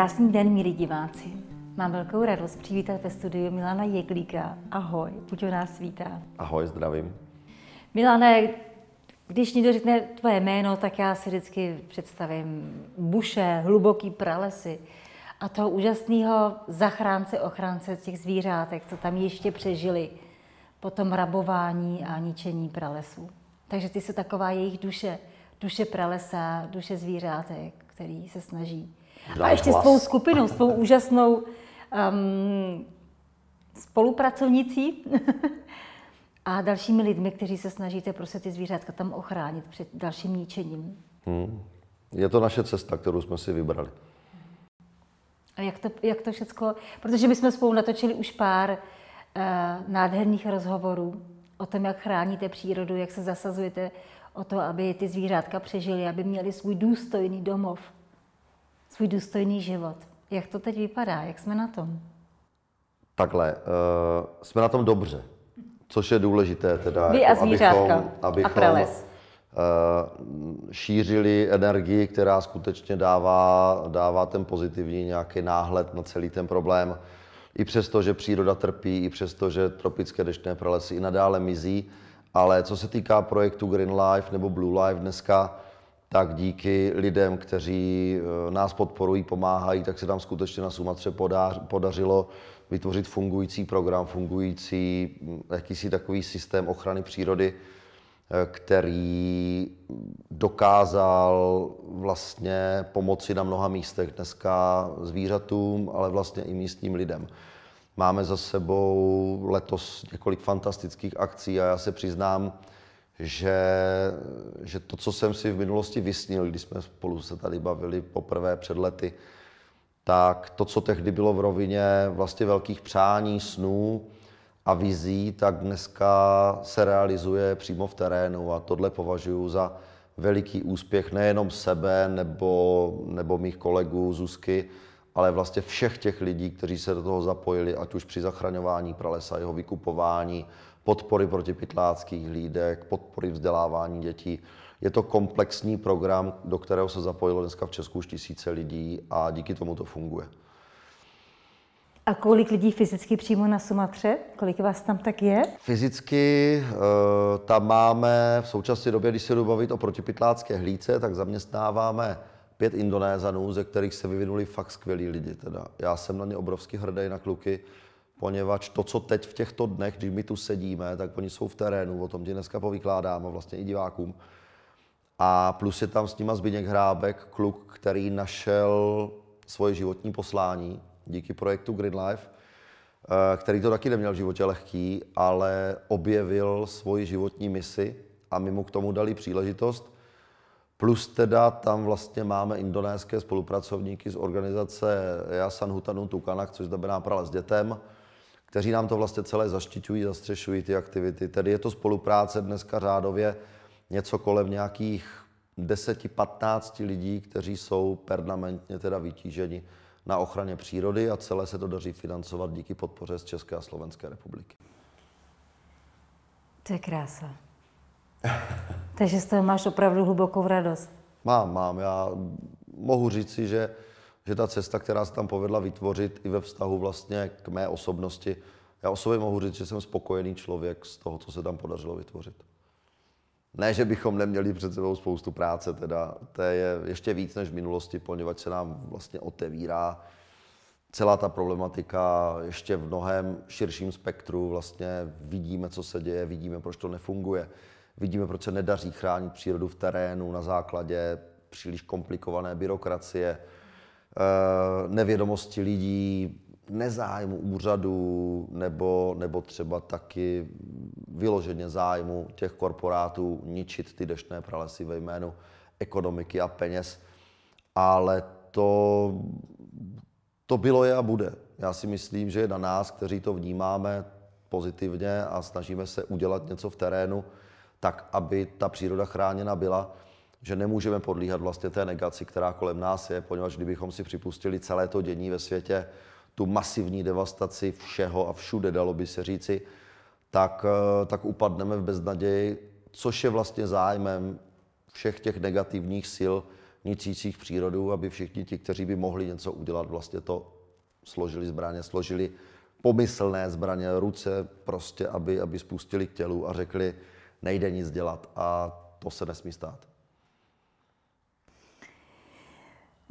Krásný den, milí diváci. Mám velkou radost přivítat ve studiu Milana Jeglíka. Ahoj, buď nás vítá. Ahoj, zdravím. Milane, když někdo řekne tvoje jméno, tak já si vždycky představím buše, hluboký pralesy a toho úžasného zachránce, ochránce těch zvířátek, co tam ještě přežili po tom rabování a ničení pralesů. Takže ty jsou taková jejich duše, duše pralesa, duše zvířátek, který se snaží. Dám a ještě hlas. s tvou skupinou, s tvou úžasnou um, spolupracovnicí a dalšími lidmi, kteří se snažíte prostě ty zvířátka tam ochránit před dalším ničením. Hmm. Je to naše cesta, kterou jsme si vybrali. A jak to, jak to všecko, protože my jsme spolu natočili už pár uh, nádherných rozhovorů o tom, jak chráníte přírodu, jak se zasazujete o to, aby ty zvířátka přežily, aby měli svůj důstojný domov, svůj důstojný život. Jak to teď vypadá? Jak jsme na tom? Takhle, uh, jsme na tom dobře, což je důležité teda, Vy jako a zvířátka abychom, a abychom prales. uh, šířili energii, která skutečně dává, dává ten pozitivní nějaký náhled na celý ten problém. I přesto, že příroda trpí, i přesto, že tropické deštné pralesy i nadále mizí, ale co se týká projektu Green Life nebo Blue Life dneska, tak díky lidem, kteří eh, nás podporují, pomáhají, tak se tam skutečně na Sumatře podař, podařilo vytvořit fungující program, fungující hm, jakýsi takový systém ochrany přírody, eh, který dokázal vlastně pomoci na mnoha místech dneska zvířatům, ale vlastně i místním lidem. Máme za sebou letos několik fantastických akcí a já se přiznám, že, že to, co jsem si v minulosti vysnil, když jsme spolu se tady bavili poprvé před lety, tak to, co tehdy bylo v rovině vlastně velkých přání, snů a vizí, tak dneska se realizuje přímo v terénu a tohle považuji za veliký úspěch nejenom sebe nebo, nebo mých kolegů Zuzky, ale vlastně všech těch lidí, kteří se do toho zapojili, ať už při zachraňování pralesa, jeho vykupování, podpory protipytláckých hlídek, podpory vzdělávání dětí. Je to komplexní program, do kterého se zapojilo dneska v Česku už tisíce lidí a díky tomu to funguje. A kolik lidí fyzicky přímo na Sumatře? Kolik vás tam tak je? Fyzicky eh, tam máme v současné době, když se jdu bavit o protipytlácké hlídce, tak zaměstnáváme pět Indonézanů, ze kterých se vyvinuli fakt skvělí lidi. Teda. Já jsem na ně obrovsky hrdý na kluky, poněvadž to, co teď v těchto dnech, když my tu sedíme, tak oni jsou v terénu, o tom ti dneska povykládám a vlastně i divákům. A plus je tam s nima Zbyněk Hrábek, kluk, který našel svoje životní poslání díky projektu Green Life, eh, který to taky neměl v životě lehký, ale objevil svoji životní misi a my mu k tomu dali příležitost. Plus teda tam vlastně máme indonéské spolupracovníky z organizace Yasan Hutanu Tukanak, což znamená prale s dětem, kteří nám to vlastně celé zaštiťují, zastřešují ty aktivity. Tedy je to spolupráce dneska řádově něco kolem nějakých 10-15 lidí, kteří jsou permanentně teda vytíženi na ochraně přírody a celé se to daří financovat díky podpoře z České a Slovenské republiky. To je krása. Takže z toho máš opravdu hlubokou radost. Mám, mám. Já mohu říci, že, že ta cesta, která se tam povedla vytvořit i ve vztahu vlastně k mé osobnosti, já o sobě mohu říct, že jsem spokojený člověk z toho, co se tam podařilo vytvořit. Ne, že bychom neměli před sebou spoustu práce, teda to je ještě víc než v minulosti, poněvadž se nám vlastně otevírá celá ta problematika ještě v mnohem širším spektru. Vlastně vidíme, co se děje, vidíme, proč to nefunguje, vidíme, proč se nedaří chránit přírodu v terénu na základě příliš komplikované byrokracie, nevědomosti lidí, nezájmu úřadu nebo, nebo třeba taky vyloženě zájmu těch korporátů ničit ty deštné pralesy ve jménu ekonomiky a peněz. Ale to, to bylo je a bude. Já si myslím, že je na nás, kteří to vnímáme pozitivně a snažíme se udělat něco v terénu, tak, aby ta příroda chráněna byla, že nemůžeme podlíhat vlastně té negaci, která kolem nás je, poněvadž kdybychom si připustili celé to dění ve světě, tu masivní devastaci všeho a všude, dalo by se říci, tak, eh, tak upadneme v beznaději, což je vlastně zájmem všech těch negativních sil, nicících přírodu, aby všichni ti, kteří by mohli něco udělat, vlastně to složili zbraně, složili pomyslné zbraně, ruce prostě, aby, aby spustili k tělu a řekli, nejde nic dělat a to se nesmí stát.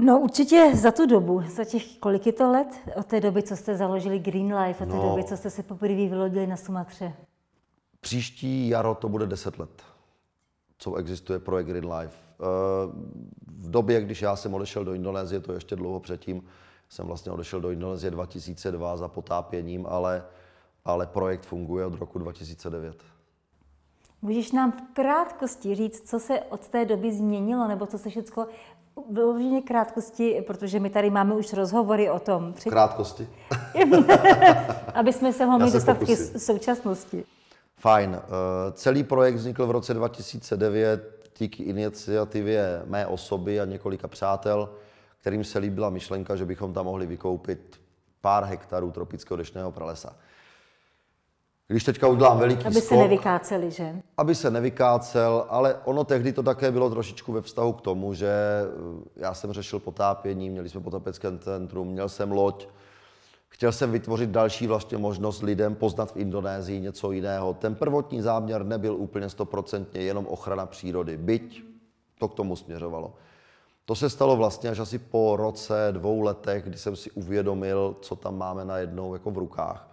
No určitě za tu dobu, za těch kolik je to let, od té doby, co jste založili Green Life, od té no, doby, co jste se poprvé vylodili na Sumatře? Příští jaro to bude 10 let, co existuje projekt Green Life. Eh, v době, když já jsem odešel do Indonésie, to ještě dlouho předtím, jsem vlastně odešel do Indonésie 2002 za potápěním, ale, ale projekt funguje od roku 2009. Můžeš nám v krátkosti říct, co se od té doby změnilo, nebo co se všechno vyloženě krátkosti, protože my tady máme už rozhovory o tom. Před... Krátkosti. Aby jsme se mohli dostat k současnosti. Fajn. Uh, celý projekt vznikl v roce 2009 díky iniciativě mé osoby a několika přátel, kterým se líbila myšlenka, že bychom tam mohli vykoupit pár hektarů tropického dešného pralesa. Když teďka udělám veliký Aby skok, se nevykáceli, že? Aby se nevykácel, ale ono tehdy to také bylo trošičku ve vztahu k tomu, že eh, já jsem řešil potápění, měli jsme potápěcké centrum, měl jsem loď, chtěl jsem vytvořit další vlastně možnost lidem poznat v Indonésii něco jiného. Ten prvotní záměr nebyl úplně stoprocentně jenom ochrana přírody, byť to k tomu směřovalo. To se stalo vlastně až asi po roce, dvou letech, kdy jsem si uvědomil, co tam máme najednou jako v rukách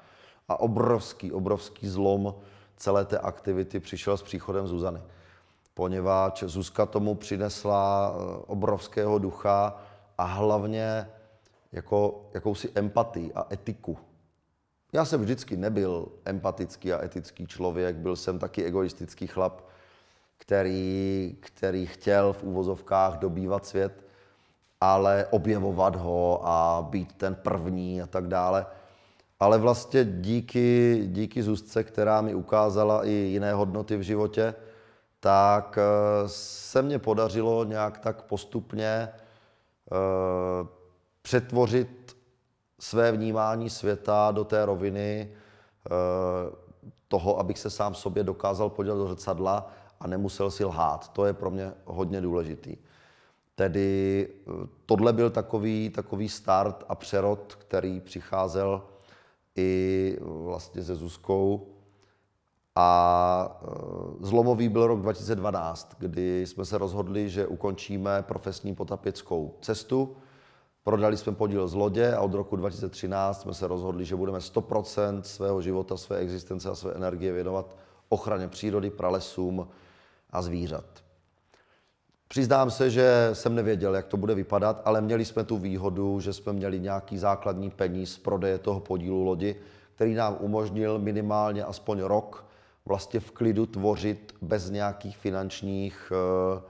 a obrovský, obrovský zlom celé té aktivity přišel s příchodem Zuzany. Poněvadž Zuzka tomu přinesla eh, obrovského ducha a hlavně jako, jakousi empatii a etiku. Já jsem vždycky nebyl empatický a etický člověk, byl jsem taky egoistický chlap, který, který chtěl v úvozovkách dobývat svět, ale objevovat ho a být ten první a tak dále ale vlastně díky, díky Zuzce, která mi ukázala i jiné hodnoty v životě, tak eh, se mně podařilo nějak tak postupně uh, přetvořit své vnímání světa do té roviny uh, toho, abych se sám sobě dokázal podívat do zrcadla a nemusel si lhát. To je pro mě hodně důležitý. Tedy tohle byl takový, takový start a přerod, který přicházel i vlastně se Zuzkou. A e, zlomový byl rok 2012, kdy jsme se rozhodli, že ukončíme profesní potapěckou cestu. Prodali jsme podíl z lodě a od roku 2013 jsme se rozhodli, že budeme 100% svého života, své existence a své energie věnovat ochraně přírody, pralesům a zvířat. Přiznám se, že jsem nevěděl, jak to bude vypadat, ale měli jsme tu výhodu, že jsme měli nějaký základní peníz z prodeje toho podílu lodi, který nám umožnil minimálně aspoň rok vlastně v klidu tvořit bez nějakých finančních uh, uh,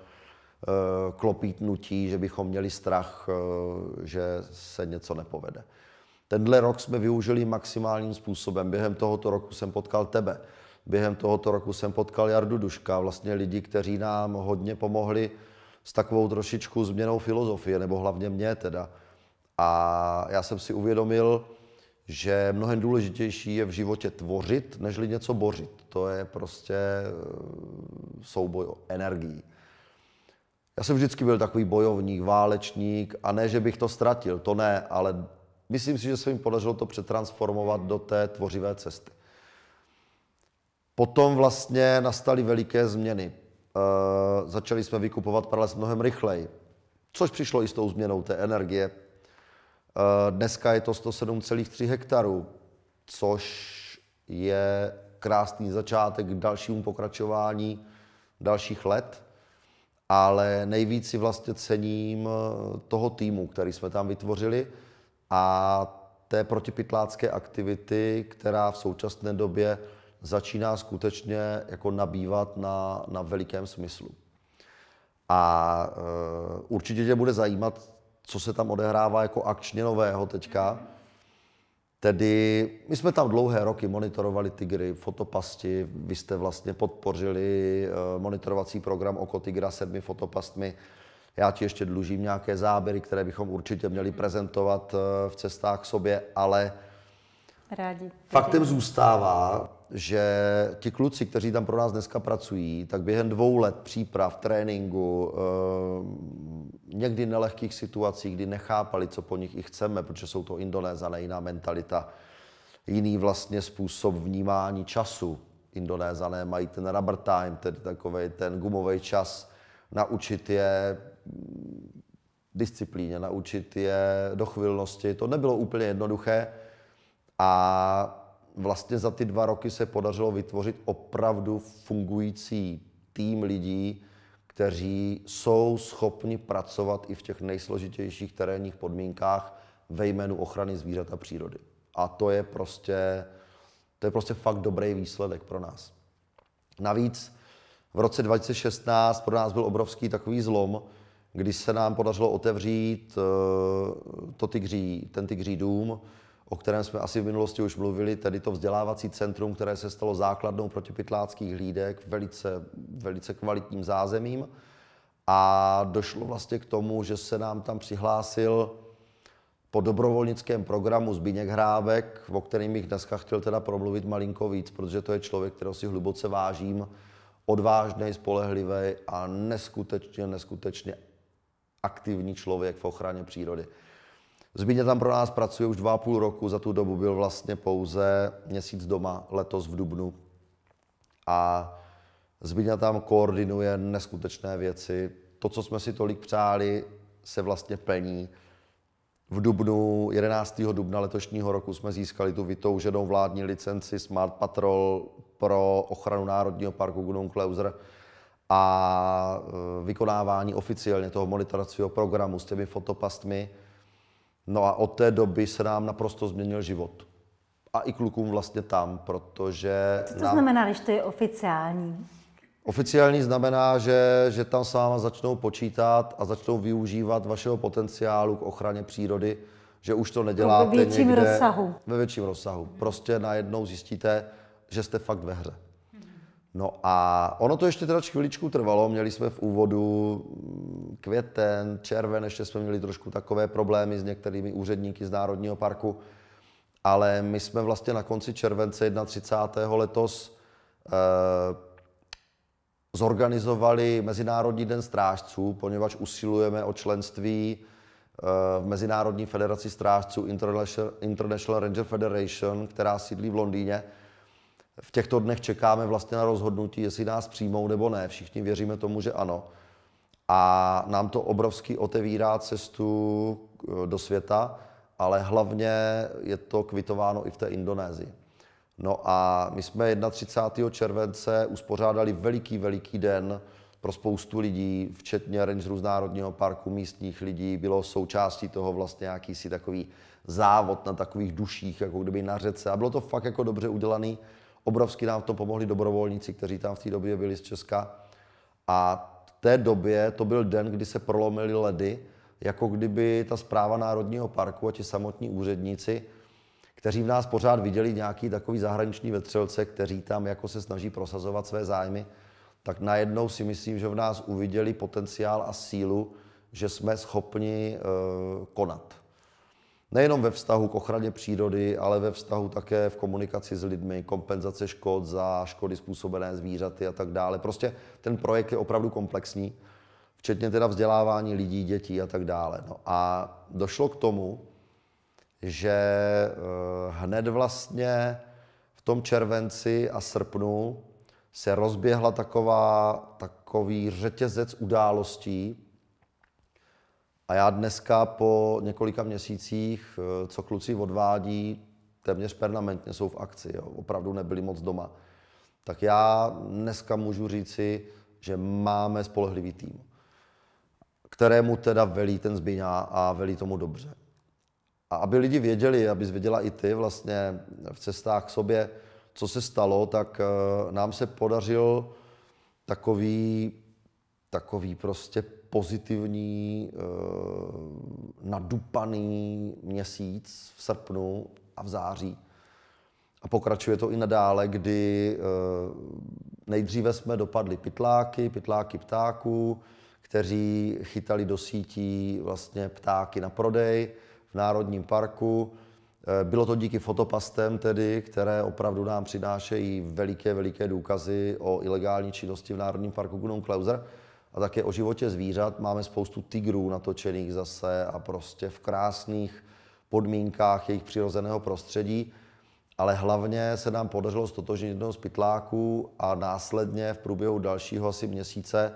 klopítnutí, že bychom měli strach, uh, že se něco nepovede. Tenhle rok jsme využili maximálním způsobem. Během tohoto roku jsem potkal tebe. Během tohoto roku jsem potkal Jardu Duška, vlastně lidi, kteří nám hodně pomohli s takovou trošičku změnou filozofie, nebo hlavně mě teda. A já jsem si uvědomil, že mnohem důležitější je v životě tvořit, nežli něco bořit. To je prostě eh, souboj o energii. Já jsem vždycky byl takový bojovník, válečník a ne, že bych to ztratil, to ne, ale myslím si, že se mi podařilo to přetransformovat do té tvořivé cesty. Potom vlastně nastaly veliké změny. E, začali jsme vykupovat prales mnohem rychleji, což přišlo i s tou změnou té energie. E, dneska je to 107,3 hektarů, což je krásný začátek k dalšímu pokračování dalších let, ale nejvíc si vlastně cením eh, toho týmu, který jsme tam vytvořili a té protipytlácké aktivity, která v současné době začíná skutečně jako nabývat na, na velikém smyslu. A e, určitě tě bude zajímat, co se tam odehrává jako akčně nového teďka. Tedy my jsme tam dlouhé roky monitorovali tygry, fotopasti, vy jste vlastně podpořili e, monitorovací program oko tygra sedmi fotopastmi. Já ti ještě dlužím nějaké záběry, které bychom určitě měli prezentovat e, v cestách k sobě, ale Rádi. faktem zůstává, že ti kluci, kteří tam pro nás dneska pracují, tak během dvou let příprav, tréninku, eh, někdy nelehkých situací, kdy nechápali, co po nich i chceme, protože jsou to Indonézané, jiná mentalita, jiný vlastně způsob vnímání času. Indonézané mají ten rubber time, tedy takový ten gumový čas, naučit je disciplíně, naučit je dochvilnosti. To nebylo úplně jednoduché a vlastně za ty dva roky se podařilo vytvořit opravdu fungující tým lidí, kteří jsou schopni pracovat i v těch nejsložitějších terénních podmínkách ve jménu ochrany zvířat a přírody. A to je prostě, to je prostě fakt dobrý výsledek pro nás. Navíc v roce 2016 pro nás byl obrovský takový zlom, kdy se nám podařilo otevřít eh, to tygří, ten tygří dům, o kterém jsme asi v minulosti už mluvili, tedy to vzdělávací centrum, které se stalo základnou protipytláckých hlídek, velice, velice kvalitním zázemím. A došlo vlastně k tomu, že se nám tam přihlásil po dobrovolnickém programu Zbigněk Hrábek, o kterým bych dneska chtěl teda promluvit malinko víc, protože to je člověk, kterého si hluboce vážím, odvážný, spolehlivý a neskutečně, neskutečně aktivní člověk v ochraně přírody. Zbíně tam pro nás pracuje už dva a půl roku, za tu dobu byl vlastně pouze měsíc doma, letos v Dubnu. A Zbíně tam koordinuje neskutečné věci. To, co jsme si tolik přáli, se vlastně plní. V dubnu, 11. dubna letošního roku jsme získali tu vytouženou vládní licenci Smart Patrol pro ochranu Národního parku Gunung Kleuser a e, vykonávání oficiálně toho monitoracího programu s těmi fotopastmi. No a od té doby se nám naprosto změnil život. A i klukům vlastně tam, protože... Co to nám... znamená, když to je oficiální? Oficiální znamená, že, že tam s váma začnou počítat a začnou využívat vašeho potenciálu k ochraně přírody, že už to neděláte Ve větším někde, rozsahu. Ve větším rozsahu. Prostě najednou zjistíte, že jste fakt ve hře. No a ono to ještě teda chviličku trvalo, měli jsme v úvodu mm, květen, červen, ještě jsme měli trošku takové problémy s některými úředníky z Národního parku, ale my jsme vlastně na konci července 31. letos eh, zorganizovali Mezinárodní den strážců, poněvadž usilujeme o členství eh, v Mezinárodní federaci strážců International, International Ranger Federation, která sídlí v Londýně. V těchto dnech čekáme vlastně na rozhodnutí, jestli nás přijmou nebo ne. Všichni věříme tomu, že ano. A nám to obrovsky otevírá cestu eh, do světa, ale hlavně je to kvitováno i v té Indonésii. No a my jsme 31. července uspořádali veliký, veliký den pro spoustu lidí, včetně rangerů z Národního parku, místních lidí. Bylo součástí toho vlastně jakýsi takový závod na takových duších, jako kdyby na řece. A bylo to fakt jako dobře udělaný. Obrovsky nám to pomohli dobrovolníci, kteří tam v té době byli z Česka. A v té době to byl den, kdy se prolomily ledy, jako kdyby ta zpráva Národního parku a ti samotní úředníci kteří v nás pořád viděli nějaký takový zahraniční vetřelce, kteří tam jako se snaží prosazovat své zájmy, tak najednou si myslím, že v nás uviděli potenciál a sílu, že jsme schopni uh, konat. Nejenom ve vztahu k ochraně přírody, ale ve vztahu také v komunikaci s lidmi, kompenzace škod za škody způsobené zvířaty a tak dále. Prostě ten projekt je opravdu komplexní, včetně teda vzdělávání lidí, dětí a tak dále. No a došlo k tomu, že eh, hned vlastně v tom červenci a srpnu se rozběhla taková, takový řetězec událostí. A já dneska po několika měsících, eh, co kluci odvádí, téměř permanentně jsou v akci, jo, opravdu nebyli moc doma, tak já dneska můžu říci, že máme spolehlivý tým, kterému teda velí ten Zbyňa a velí tomu dobře. A aby lidi věděli, aby věděla i ty vlastně v cestách k sobě, co se stalo, tak eh, nám se podařil takový, takový prostě pozitivní, eh, nadupaný měsíc v srpnu a v září. A pokračuje to i nadále, kdy eh, nejdříve jsme dopadli pytláky, pytláky ptáků, kteří chytali do sítí vlastně ptáky na prodej. Národním parku. Eh, bylo to díky fotopastem tedy, které opravdu nám přinášejí veliké, veliké důkazy o ilegální činnosti v Národním parku Gunung Klauser a také o životě zvířat. Máme spoustu tigrů natočených zase a prostě v krásných podmínkách jejich přirozeného prostředí. Ale hlavně se nám podařilo stotožnit jednoho z pytláků a následně v průběhu dalšího asi měsíce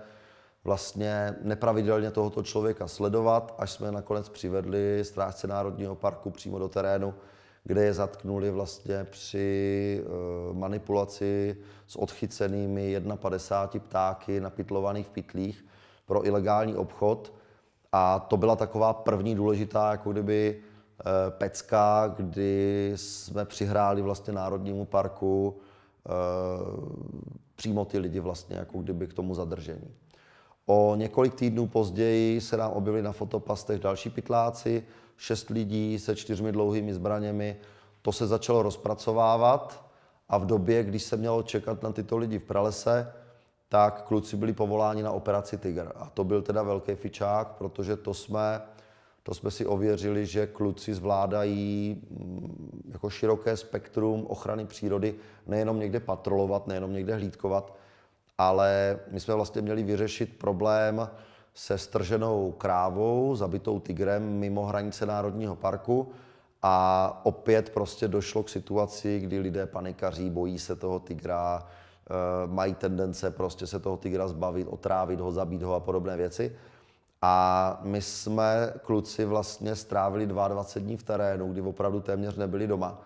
vlastně nepravidelně tohoto člověka sledovat, až jsme nakonec přivedli strážce Národního parku přímo do terénu, kde je zatknuli vlastně při eh, manipulaci s odchycenými 51 ptáky napytlovaných v pytlích pro ilegální obchod. A to byla taková první důležitá jako kdyby eh, pecka, kdy jsme přihráli vlastně Národnímu parku eh, přímo ty lidi vlastně jako kdyby k tomu zadržení. O několik týdnů později se nám objevili na fotopastech další pytláci, šest lidí se čtyřmi dlouhými zbraněmi. To se začalo rozpracovávat a v době, když se mělo čekat na tyto lidi v pralese, tak kluci byli povoláni na operaci Tiger. A to byl teda velký fičák, protože to jsme, to jsme si ověřili, že kluci zvládají mm, jako široké spektrum ochrany přírody, nejenom někde patrolovat, nejenom někde hlídkovat, ale my jsme vlastně měli vyřešit problém se strženou krávou, zabitou tigrem mimo hranice Národního parku a opět prostě došlo k situaci, kdy lidé panikaří, bojí se toho tigra, eh, mají tendence prostě se toho tigra zbavit, otrávit ho, zabít ho a podobné věci. A my jsme kluci vlastně strávili 22 dní v terénu, kdy opravdu téměř nebyli doma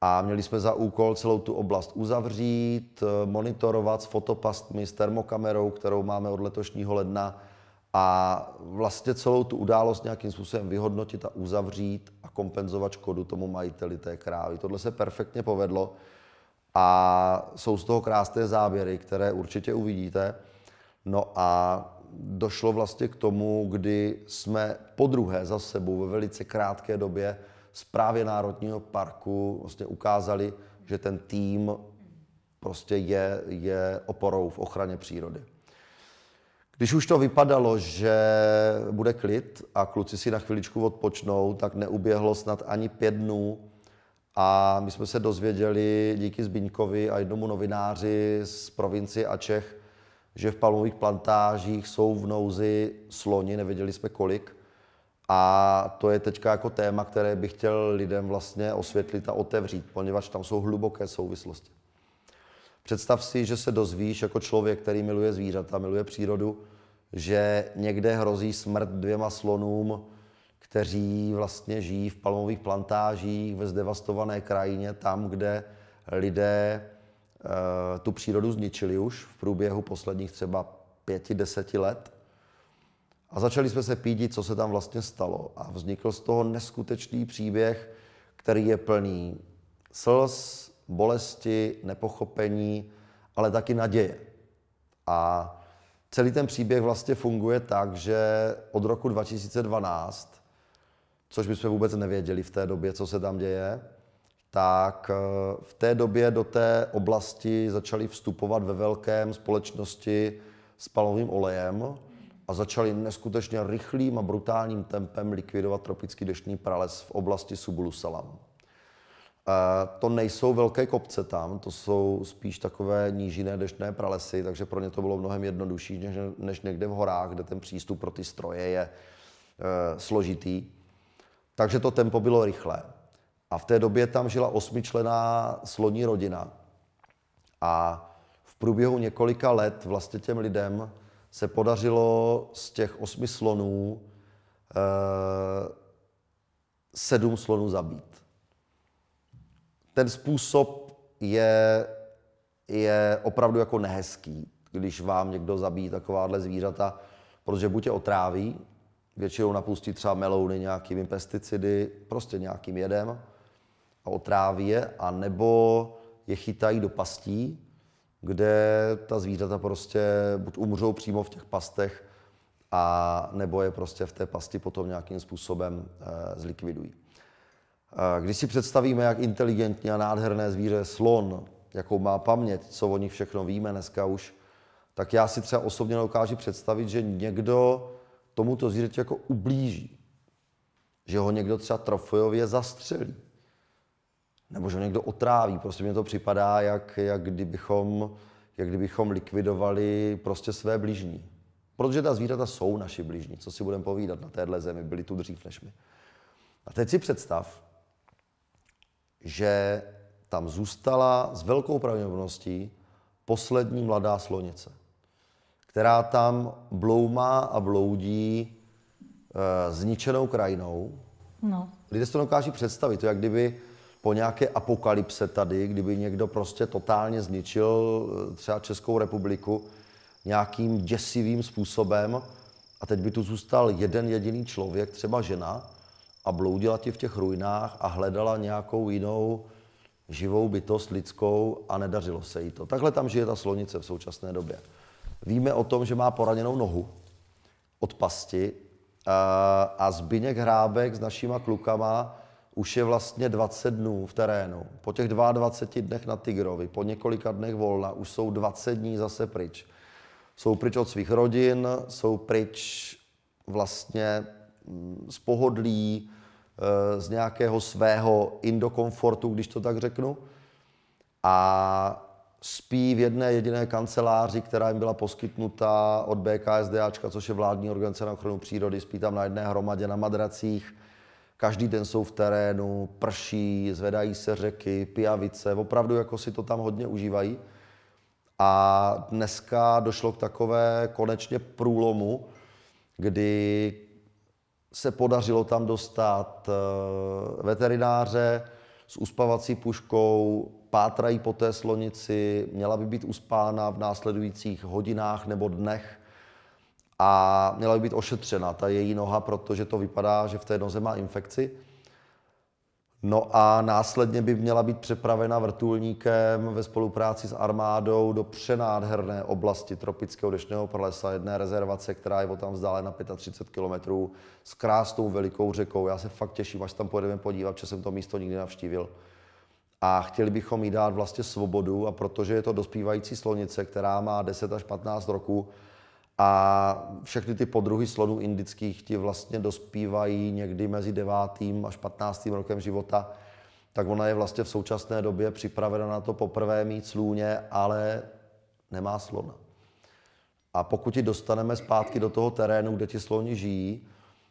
a měli jsme za úkol celou tu oblast uzavřít, eh, monitorovat s fotopastmi, s termokamerou, kterou máme od letošního ledna a vlastně celou tu událost nějakým způsobem vyhodnotit a uzavřít a kompenzovat škodu tomu majiteli té krávy. Tohle se perfektně povedlo a jsou z toho krásné záběry, které určitě uvidíte. No a došlo vlastně k tomu, kdy jsme po druhé za sebou ve velice krátké době zprávě Národního parku vlastně ukázali, že ten tým prostě je, je oporou v ochraně přírody. Když už to vypadalo, že bude klid a kluci si na chviličku odpočnou, tak neuběhlo snad ani pět dnů a my jsme se dozvěděli díky Zbiňkovi a jednomu novináři z provincie a Čech, že v palmových plantážích jsou v nouzi sloni, nevěděli jsme kolik, a to je teďka jako téma, které bych chtěl lidem vlastně osvětlit a otevřít, poněvadž tam jsou hluboké souvislosti. Představ si, že se dozvíš jako člověk, který miluje zvířata, miluje přírodu, že někde hrozí smrt dvěma slonům, kteří vlastně žijí v palmových plantážích ve zdevastované krajině, tam, kde lidé e, tu přírodu zničili už v průběhu posledních třeba pěti, deseti let. A začali jsme se pídit, co se tam vlastně stalo. A vznikl z toho neskutečný příběh, který je plný slz, bolesti, nepochopení, ale taky naděje. A celý ten příběh vlastně funguje tak, že od roku 2012, což bychom vůbec nevěděli v té době, co se tam děje, tak eh, v té době do té oblasti začaly vstupovat ve velkém společnosti s palovým olejem, a začali neskutečně rychlým a brutálním tempem likvidovat tropický deštný prales v oblasti Subulu Salam. E, to nejsou velké kopce tam, to jsou spíš takové nížiné deštné pralesy, takže pro ně to bylo mnohem jednodušší než, než někde v horách, kde ten přístup pro ty stroje je e, složitý. Takže to tempo bylo rychlé. A v té době tam žila osmičlená sloní rodina. A v průběhu několika let vlastně těm lidem se podařilo z těch osmi slonů eh, sedm slonů zabít. Ten způsob je, je opravdu jako nehezký, když vám někdo zabíjí takováhle zvířata, protože buď je otráví, většinou napustí třeba melouny nějakými pesticidy, prostě nějakým jedem a otráví je, a nebo je chytají do pastí kde ta zvířata prostě buď umřou přímo v těch pastech, a nebo je prostě v té pasti potom nějakým způsobem e, zlikvidují. E, když si představíme, jak inteligentní a nádherné zvíře slon, jakou má paměť, co o nich všechno víme dneska už, tak já si třeba osobně dokážu představit, že někdo tomuto zvířeti jako ublíží. že ho někdo třeba trofejově zastřelí. Nebo že ho někdo otráví. Prostě mně to připadá, jak, jak, kdybychom, jak kdybychom likvidovali prostě své blížní. Protože ta zvířata jsou naši blížní, co si budeme povídat na téhle zemi, byli tu dřív než my. A teď si představ, že tam zůstala s velkou pravděpodobností poslední mladá slonice, která tam bloumá a bloudí e, zničenou krajinou. No. Lidé si to dokáží představit, to jak kdyby po nějaké apokalypse tady, kdyby někdo prostě totálně zničil eh, třeba Českou republiku nějakým děsivým způsobem a teď by tu zůstal jeden jediný člověk, třeba žena, a bloudila ti v těch ruinách a hledala nějakou jinou živou bytost lidskou a nedařilo se jí to. Takhle tam žije ta slonice v současné době. Víme o tom, že má poraněnou nohu od pasti a Zbyněk Hrábek s našima klukama už je vlastně 20 dnů v terénu. Po těch 22 dnech na Tigrovi, po několika dnech volna, už jsou 20 dní zase pryč. Jsou pryč od svých rodin, jsou pryč vlastně mm, z pohodlí, Eh, z nějakého svého indokomfortu, když to tak řeknu. A spí v jedné jediné kanceláři, která jim byla poskytnuta od BKSDAčka, což je vládní organizace na ochranu přírody, spí tam na jedné hromadě na madracích. Každý den jsou v terénu, prší, zvedají se řeky, pijavice, opravdu jako si to tam hodně užívají. A dneska došlo k takové konečně průlomu, kdy se podařilo tam dostat eh, veterináře s uspavací puškou, pátrají po té slonici, měla by být uspána v následujících hodinách nebo dnech a měla by být ošetřena ta její noha, protože to vypadá, že v té noze má infekci. No a následně by měla být přepravena vrtulníkem ve spolupráci s armádou do přenádherné oblasti tropického dešného pralesa, jedné rezervace, která je tam vzdálena 35 km s krásnou velikou řekou. Já se fakt těším, až tam pojedeme podívat, že jsem to místo nikdy navštívil. A chtěli bychom jí dát vlastně svobodu a protože je to dospívající slonice, která má 10 až 15 roků, a všechny ty podruhy slonů indických ti vlastně dospívají někdy mezi 9. až 15. rokem života, tak ona je vlastně v současné době připravena na to poprvé mít slůně, ale nemá slona. A pokud ji dostaneme zpátky do toho terénu, kde ti sloni žijí,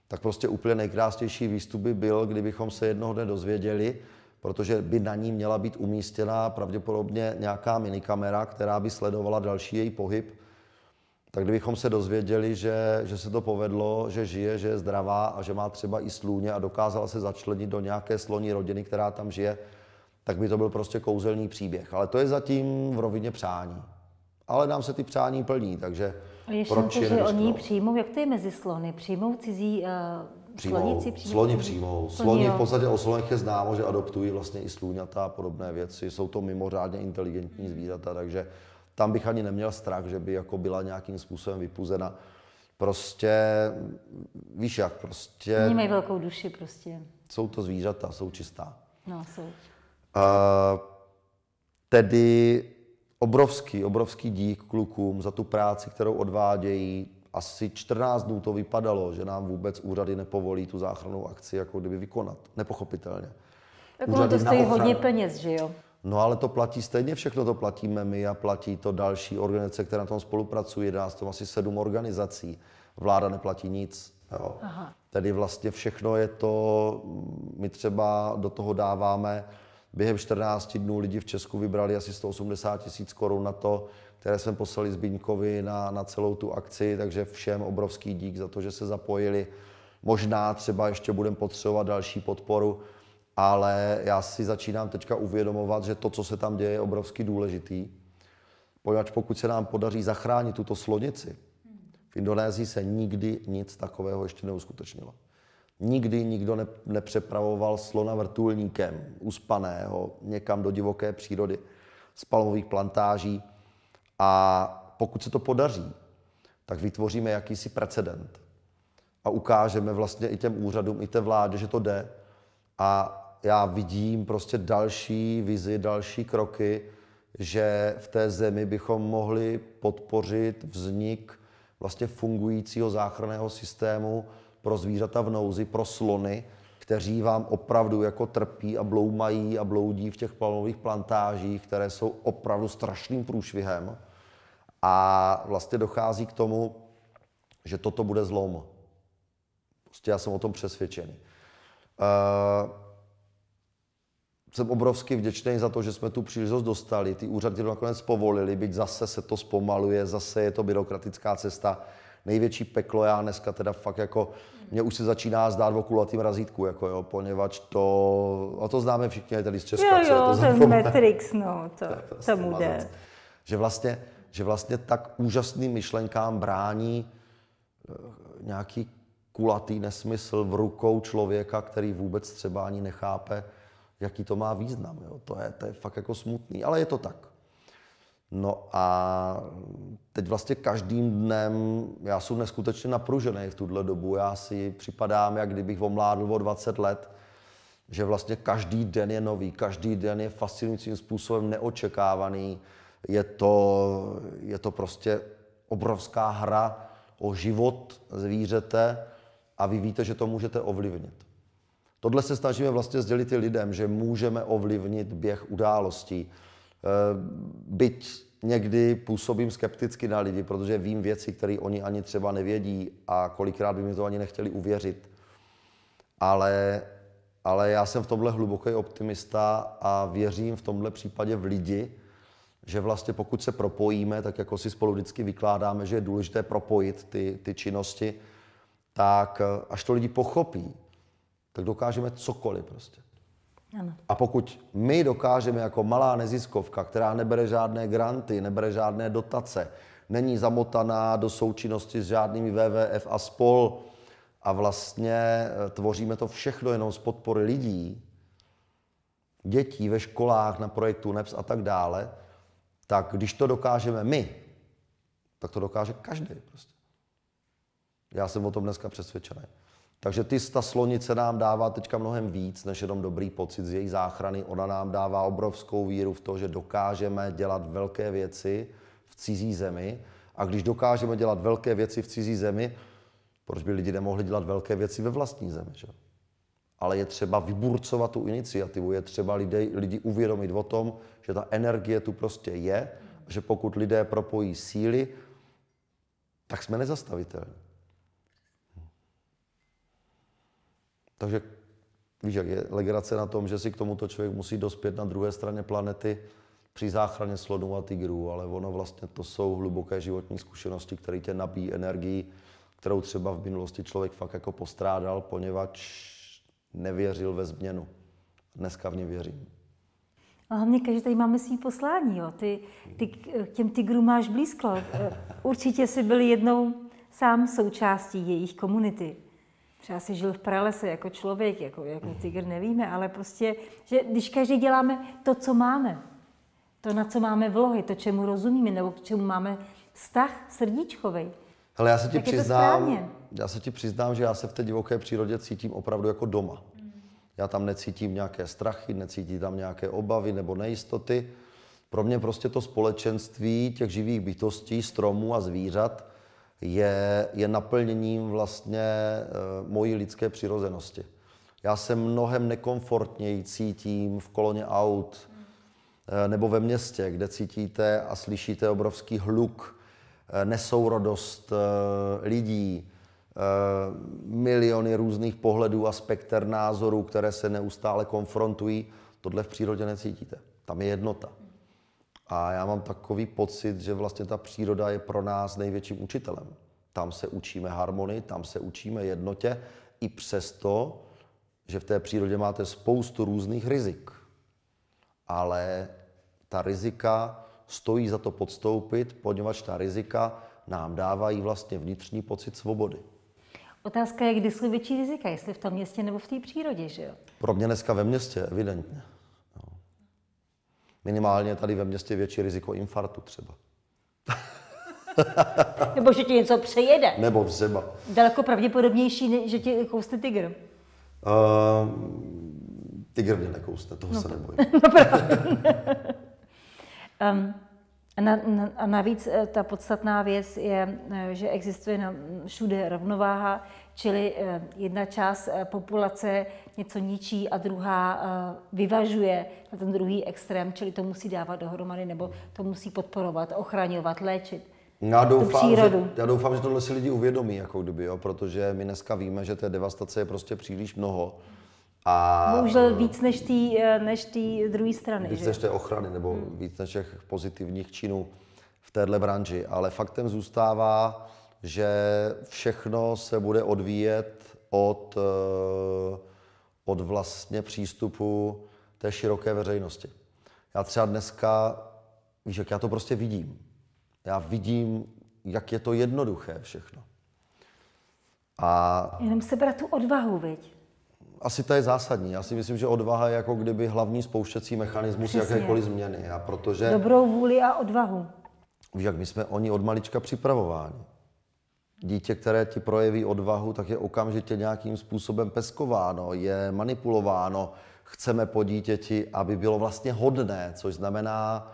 tak prostě úplně nejkrásnější výstup by byl, kdybychom se jednoho dne dozvěděli, protože by na ní měla být umístěna pravděpodobně nějaká minikamera, která by sledovala další její pohyb, tak kdybychom se dozvěděli, že, že se to povedlo, že žije, že je zdravá a že má třeba i slůně a dokázala se začlenit do nějaké sloní rodiny, která tam žije, tak by to byl prostě kouzelný příběh. Ale to je zatím v rovině přání. Ale nám se ty přání plní, takže a je šance, že oni přijmou, jak to je mezi slony? Přijmou cizí uh, přijmou, slonici? Přijmou sloni přijmou. Sloni v podstatě o slonech je známo, že adoptují vlastně i slůňata a podobné věci. Jsou to mimořádně inteligentní zvířata, takže tam bych ani neměl strach, že by jako byla nějakým způsobem vypuzena. Prostě, víš jak, prostě... Oni mají velkou duši prostě. Jsou to zvířata, jsou čistá. No, jsou. Uh, tedy obrovský, obrovský dík klukům za tu práci, kterou odvádějí. Asi 14 dnů to vypadalo, že nám vůbec úřady nepovolí tu záchrannou akci jako kdyby vykonat. Nepochopitelně. Tak ono to stojí hodně peněz, že jo? No ale to platí stejně, všechno to platíme my a platí to další organizace, které na tom spolupracují. Jedná se to asi sedm organizací. Vláda neplatí nic. Jo. Aha. Tedy vlastně všechno je to, my třeba do toho dáváme, během 14 dnů lidi v Česku vybrali asi 180 tisíc korun na to, které jsme poslali Zbyňkovi na, na celou tu akci, takže všem obrovský dík za to, že se zapojili. Možná třeba ještě budeme potřebovat další podporu ale já si začínám teďka uvědomovat, že to, co se tam děje, je obrovsky důležitý. Poněvadž pokud se nám podaří zachránit tuto slonici, v Indonésii se nikdy nic takového ještě neuskutečnilo. Nikdy nikdo ne, nepřepravoval slona vrtulníkem uspaného někam do divoké přírody z palmových plantáží. A pokud se to podaří, tak vytvoříme jakýsi precedent. A ukážeme vlastně i těm úřadům, i té vládě, že to jde. A já vidím prostě další vizi, další kroky, že v té zemi bychom mohli podpořit vznik vlastně fungujícího záchranného systému pro zvířata v nouzi, pro slony, kteří vám opravdu jako trpí a bloumají a bloudí v těch palmových plantážích, které jsou opravdu strašným průšvihem. A vlastně dochází k tomu, že toto bude zlom. Prostě já jsem o tom přesvědčený. Uh, jsem obrovsky vděčný za to, že jsme tu příležitost dostali. Ty úřady to nakonec povolili, byť zase se to zpomaluje, zase je to byrokratická cesta. Největší peklo já dneska teda fakt jako, mě už se začíná zdát o kulatým razítku, jako jo, poněvadž to, a to známe všichni tady z Česka. Jo, jo, to ten Matrix, no, to, to prostě tomu jde. Že vlastně, že vlastně tak úžasným myšlenkám brání eh, nějaký kulatý nesmysl v rukou člověka, který vůbec třeba ani nechápe, jaký to má význam. Jo. To, je, to je fakt jako smutný, ale je to tak. No a teď vlastně každým dnem, já jsem neskutečně napružený v tuhle dobu, já si připadám, jak kdybych omládl o 20 let, že vlastně každý den je nový, každý den je fascinujícím způsobem neočekávaný. Je to, je to prostě obrovská hra o život zvířete a vy víte, že to můžete ovlivnit. Tohle se snažíme vlastně sdělit i lidem, že můžeme ovlivnit běh událostí. Eh, byť někdy působím skepticky na lidi, protože vím věci, které oni ani třeba nevědí a kolikrát by mi to ani nechtěli uvěřit. Ale, ale já jsem v tomhle hluboký optimista a věřím v tomhle případě v lidi, že vlastně pokud se propojíme, tak jako si spolu vždycky vykládáme, že je důležité propojit ty, ty činnosti, tak eh, až to lidi pochopí, tak dokážeme cokoliv prostě. Ano. A pokud my dokážeme jako malá neziskovka, která nebere žádné granty, nebere žádné dotace, není zamotaná do součinnosti s žádnými WWF a spol a vlastně eh, tvoříme to všechno jenom z podpory lidí, dětí ve školách, na projektu NEPS a tak dále, tak když to dokážeme my, tak to dokáže každý prostě. Já jsem o tom dneska přesvědčený. Takže ty, ta slonice nám dává teďka mnohem víc, než jenom dobrý pocit z její záchrany. Ona nám dává obrovskou víru v to, že dokážeme dělat velké věci v cizí zemi. A když dokážeme dělat velké věci v cizí zemi, proč by lidi nemohli dělat velké věci ve vlastní zemi? Že? Ale je třeba vyburcovat tu iniciativu, je třeba lidi, lidi uvědomit o tom, že ta energie tu prostě je, že pokud lidé propojí síly, tak jsme nezastavitelní. Takže víš, jak je legrace na tom, že si k tomuto člověk musí dospět na druhé straně planety při záchraně slonů a tigrů, ale ono vlastně to jsou hluboké životní zkušenosti, které tě nabíjí energii, kterou třeba v minulosti člověk fakt jako postrádal, poněvadž nevěřil ve změnu. Dneska v ně věřím. A hlavně každý máme svý poslání. Jo. Ty, ty k těm tigrům máš blízko. Určitě jsi byl jednou sám součástí jejich komunity třeba si žil v pralese jako člověk, jako, jako tygr, nevíme, ale prostě, že když každý děláme to, co máme, to, na co máme vlohy, to, čemu rozumíme, nebo k čemu máme vztah srdíčkový. Ale já se ti přiznám, já se ti přiznám, že já se v té divoké přírodě cítím opravdu jako doma. Já tam necítím nějaké strachy, necítím tam nějaké obavy nebo nejistoty. Pro mě prostě to společenství těch živých bytostí, stromů a zvířat je, je naplněním vlastně e, mojí lidské přirozenosti. Já se mnohem nekomfortněji cítím v koloně aut e, nebo ve městě, kde cítíte a slyšíte obrovský hluk, e, nesourodost lidí, miliony různých pohledů a spekter názorů, které se neustále konfrontují. Tohle v přírodě necítíte. Tam je jednota. A já mám takový pocit, že vlastně ta příroda je pro nás největším učitelem. Tam se učíme harmonii, tam se učíme jednotě, i přesto, že v té přírodě máte spoustu různých rizik. Ale ta rizika stojí za to podstoupit, poněvadž ta rizika nám dávají vlastně vnitřní pocit svobody. Otázka je, kdy jsou větší rizika, jestli v tom městě nebo v té přírodě, že jo? Pro mě dneska ve městě, evidentně. Minimálně tady ve městě větší riziko infarktu třeba. Nebo že ti něco přejede. Nebo třeba. Daleko pravděpodobnější, že ti kousne tygr. Uh, tygr mě nekousne, toho no, se nebojím. um, A, na, na, a navíc eh, ta podstatná věc je, eh, že existuje na, všude rovnováha, čili eh, jedna část populace něco ničí a druhá vyvažuje na ten druhý extrém, čili to musí dávat dohromady nebo to musí podporovat, ochraňovat, léčit. Já doufám, že, já doufám, že tohle si lidi uvědomí, jako kdyby, jo, protože my dneska víme, že té devastace je prostě příliš mnoho. A, Bohužel víc než té než druhé strany. Víc že? než té ochrany, nebo hmm. víc než těch pozitivních činů v téhle branži. Ale faktem zůstává, že všechno se bude odvíjet od, eh, od vlastně přístupu té široké veřejnosti. Já třeba dneska, víš, jak já to prostě vidím. Já vidím, jak je to jednoduché všechno. A... Jenom sebrat tu odvahu, viď? asi to je zásadní. Já si myslím, že odvaha je jako kdyby hlavní spouštěcí mechanismus Přesně. jakékoliv změny. A protože... Dobrou vůli a odvahu. Víš, jak my jsme oni od malička připravováni. Dítě, které ti projeví odvahu, tak je okamžitě nějakým způsobem peskováno, je manipulováno. Chceme po dítěti, aby bylo vlastně hodné, což znamená,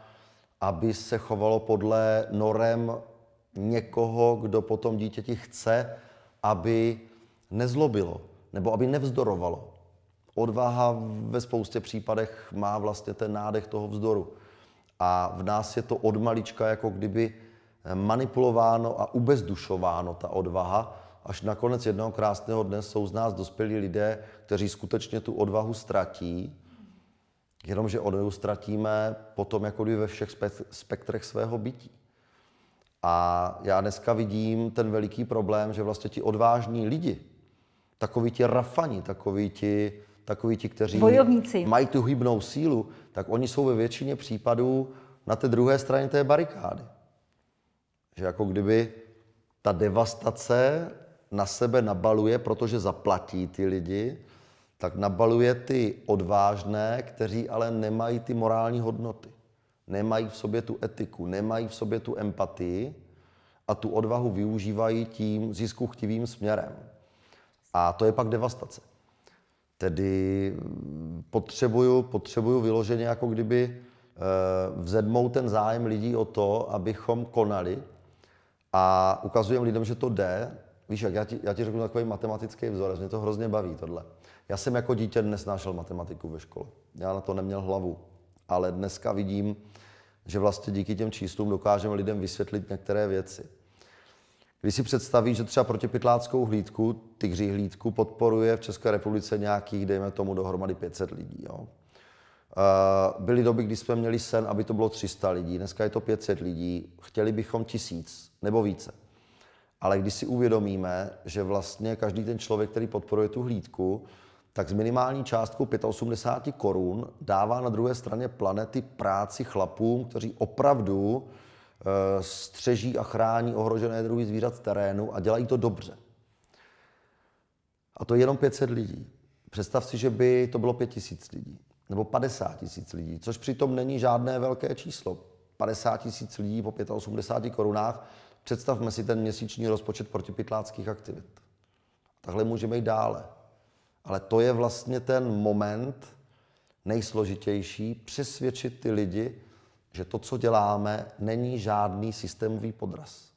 aby se chovalo podle norem někoho, kdo potom dítěti chce, aby nezlobilo, nebo aby nevzdorovalo. Odvaha ve spoustě případech má vlastně ten nádech toho vzdoru. A v nás je to od malička jako kdyby manipulováno a ubezdušováno ta odvaha, až nakonec jednoho krásného dne jsou z nás dospělí lidé, kteří skutečně tu odvahu ztratí, jenomže odvahu ztratíme potom jako ve všech spektrech svého bytí. A já dneska vidím ten veliký problém, že vlastně ti odvážní lidi, takoví ti rafani, takoví ti, takoví ti, kteří Bojovníci. mají tu hybnou sílu, tak oni jsou ve většině případů na té druhé straně té barikády. Že jako kdyby ta devastace na sebe nabaluje, protože zaplatí ty lidi, tak nabaluje ty odvážné, kteří ale nemají ty morální hodnoty. Nemají v sobě tu etiku, nemají v sobě tu empatii a tu odvahu využívají tím ziskuchtivým směrem. A to je pak devastace. Tedy mm, potřebuju, potřebuju vyloženě jako kdyby eh, vzedmout ten zájem lidí o to, abychom konali a ukazujeme lidem, že to jde. Víš, jak já ti, já ti řeknu takový matematický vzorec, mě to hrozně baví tohle. Já jsem jako dítě nesnášel matematiku ve škole. Já na to neměl hlavu. Ale dneska vidím, že vlastně díky těm číslům dokážeme lidem vysvětlit některé věci. Když si představí, že třeba protipytláckou hlídku, tygří hlídku, podporuje v České republice nějakých, dejme tomu, dohromady 500 lidí. Jo. Byly doby, kdy jsme měli sen, aby to bylo 300 lidí, dneska je to 500 lidí, chtěli bychom tisíc nebo více. Ale když si uvědomíme, že vlastně každý ten člověk, který podporuje tu hlídku, tak s minimální částkou 85 korun dává na druhé straně planety práci chlapům, kteří opravdu Eh, střeží a chrání ohrožené druhy zvířat z terénu a dělají to dobře. A to je jenom 500 lidí. Představ si, že by to bylo 5000 lidí nebo 50 tisíc lidí, což přitom není žádné velké číslo. 50 tisíc lidí po 85 korunách. Představme si ten měsíční rozpočet protipytláckých aktivit. Takhle můžeme jít dále. Ale to je vlastně ten moment nejsložitější, přesvědčit ty lidi, že to, co děláme, není žádný systémový podraz.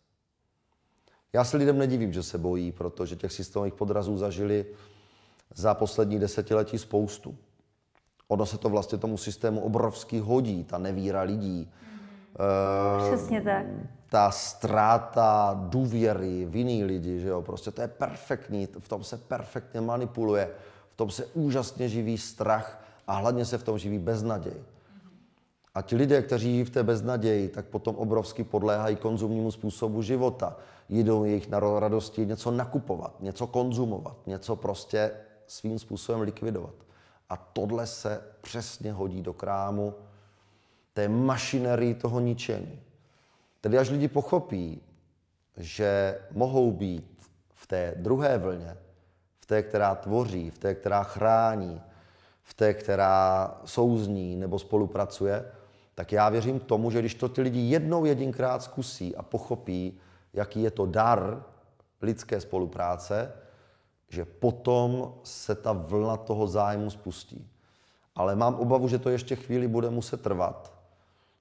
Já se lidem nedivím, že se bojí, protože těch systémových podrazů zažili za poslední desetiletí spoustu. Ono se to vlastně tomu systému obrovský hodí, ta nevíra lidí. Mm. Přesně tak. Ta ztráta důvěry v jiný lidi, že jo, prostě to je perfektní, v tom se perfektně manipuluje, v tom se úžasně živí strach a hlavně se v tom živí beznaděj. A ti lidé, kteří žijí v té beznaději, tak potom obrovsky podléhají konzumnímu způsobu života. Jdou jejich na radosti něco nakupovat, něco konzumovat, něco prostě svým způsobem likvidovat. A tohle se přesně hodí do krámu té mašinerii toho ničení. Tedy až lidi pochopí, že mohou být v té druhé vlně, v té, která tvoří, v té, která chrání, v té, která souzní nebo spolupracuje, tak já věřím tomu, že když to ty lidi jednou jedinkrát zkusí a pochopí, jaký je to dar lidské spolupráce, že potom se ta vlna toho zájmu spustí. Ale mám obavu, že to ještě chvíli bude muset trvat,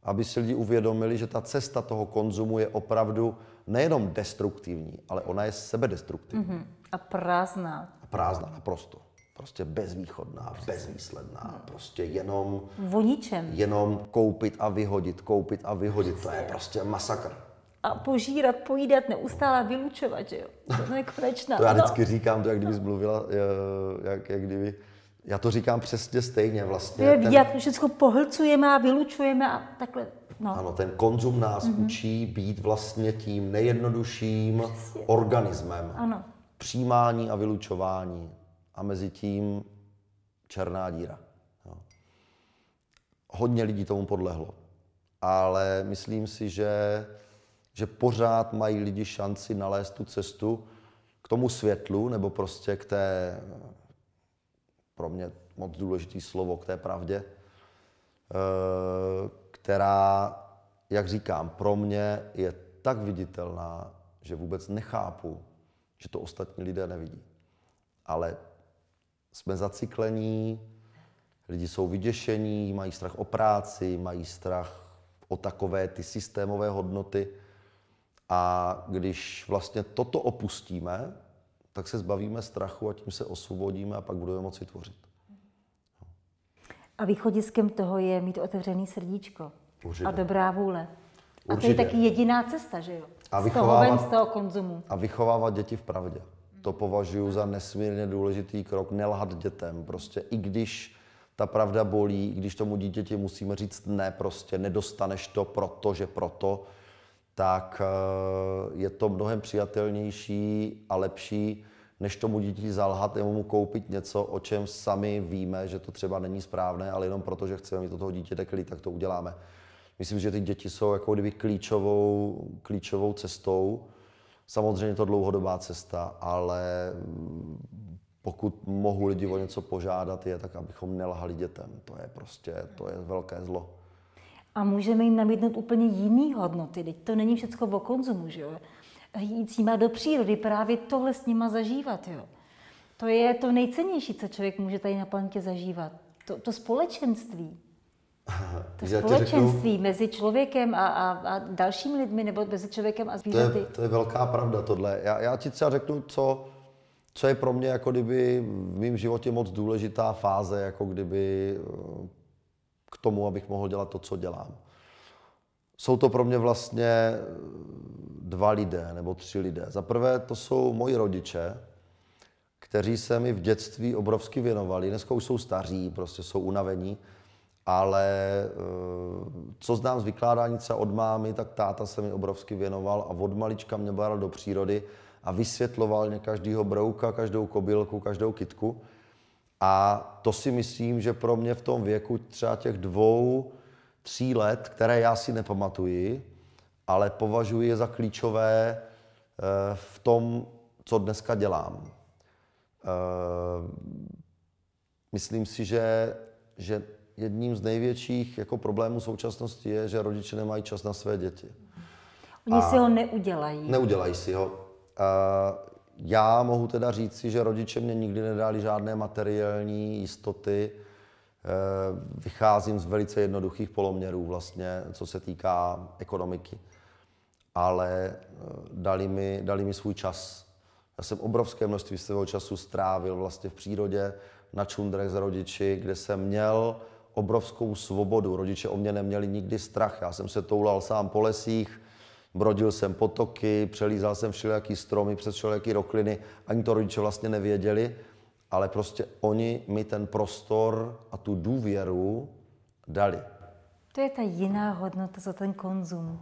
aby si lidi uvědomili, že ta cesta toho konzumu je opravdu nejenom destruktivní, ale ona je sebedestruktivní. Mm-hmm. A prázdná. A prázdná, naprosto. Prostě bezvýchodná, bezvýsledná, prostě jenom... O ničem. Jenom koupit a vyhodit, koupit a vyhodit, to je prostě masakr. A požírat, pojídat, neustále vylučovat, že jo? To je konečná. to já vždycky říkám, to jak kdyby mluvila, jak, jak kdyby já to říkám přesně stejně vlastně. Je ten, jak všechno pohlcujeme a vylučujeme a takhle. No. Ano, ten konzum nás mm-hmm. učí být vlastně tím nejjednodušším Přesně. organismem. Ano. Přijímání a vylučování. A mezi tím černá díra. Jo. Hodně lidí tomu podlehlo. Ale myslím si, že, že pořád mají lidi šanci nalézt tu cestu k tomu světlu, nebo prostě k té pro mě moc důležitý slovo k té pravdě, eh, která, jak říkám, pro mě je tak viditelná, že vůbec nechápu, že to ostatní lidé nevidí. Ale jsme zaciklení, lidi jsou vyděšení, mají strach o práci, mají strach o takové ty systémové hodnoty. A když vlastně toto opustíme, tak se zbavíme strachu a tím se osvobodíme a pak budeme moci tvořit. A východiskem toho je mít otevřený srdíčko Určitě. a dobrá vůle. A Určitě. to je taky jediná cesta, že jo? A z toho ven, z toho konzumu. A vychovávat děti v pravdě. To považuji za nesmírně důležitý krok, nelhat dětem. Prostě i když ta pravda bolí, i když tomu dítěti musíme říct ne, prostě nedostaneš to, protože proto, tak eh, je to mnohem přijatelnější a lepší, než tomu dítěti zalhat nebo mu koupit něco, o čem sami víme, že to třeba není správné, ale jenom proto, že chceme mít do toho dítěte klid, tak to uděláme. Myslím, že ty děti jsou jako kdyby klíčovou, klíčovou cestou. Samozřejmě to dlouhodobá cesta, ale pokud mohu lidi o něco požádat, je tak, abychom nelhali dětem. To je prostě, to je velké zlo. A můžeme jim nabídnout úplně jiný hodnoty. Teď to není všechno o konzumu, že jo? Jít s nima do přírody, právě tohle s nima zažívat, jo? To je to nejcennější, co člověk může tady na planetě zažívat. To, to společenství. To Já společenství řeknu, mezi člověkem a, a, a dalšími lidmi, nebo mezi člověkem a to zvířaty. je, to je velká pravda tohle. Já, já ti třeba řeknu, co, co je pro mě jako kdyby v mém životě moc důležitá fáze, jako kdyby k tomu, abych mohl dělat to, co dělám. Jsou to pro mě vlastně eh, dva lidé nebo tři lidé. Za prvé to jsou moji rodiče, kteří se mi v dětství obrovsky věnovali. Dneska už jsou staří, prostě jsou unavení, ale eh, co znám z vykládání třeba od mámy, tak táta se mi obrovsky věnoval a od malička mě bral do přírody a vysvětloval mě každýho brouka, každou kobylku, každou kitku. A to si myslím, že pro mě v tom věku třeba těch dvou, tří let, které já si nepamatuji, ale považuji je za klíčové eh, v tom, co dneska dělám. Eh, myslím si, že, že jedním z největších jako problémů současnosti je, že rodiče nemají čas na své děti. Oni a si ho neudělají. Neudělají si ho. Uh, já mohu teda říci, že rodiče mě nikdy nedali žádné materiální jistoty. Uh, vycházím z velice jednoduchých poloměrů vlastně, co se týká ekonomiky. Ale uh, dali mi, dali mi svůj čas. Já jsem obrovské množství svého času strávil vlastně v přírodě, na čundrech s rodiči, kde jsem měl obrovskou svobodu. Rodiče o mě neměli nikdy strach. Já jsem se toulal sám po lesích, brodil jsem potoky, přelízal jsem všelijaký stromy, přes všelijaký rokliny. Ani to rodiče vlastně nevěděli, ale prostě oni mi ten prostor a tu důvěru dali. To je ta jiná hodnota za ten konzum.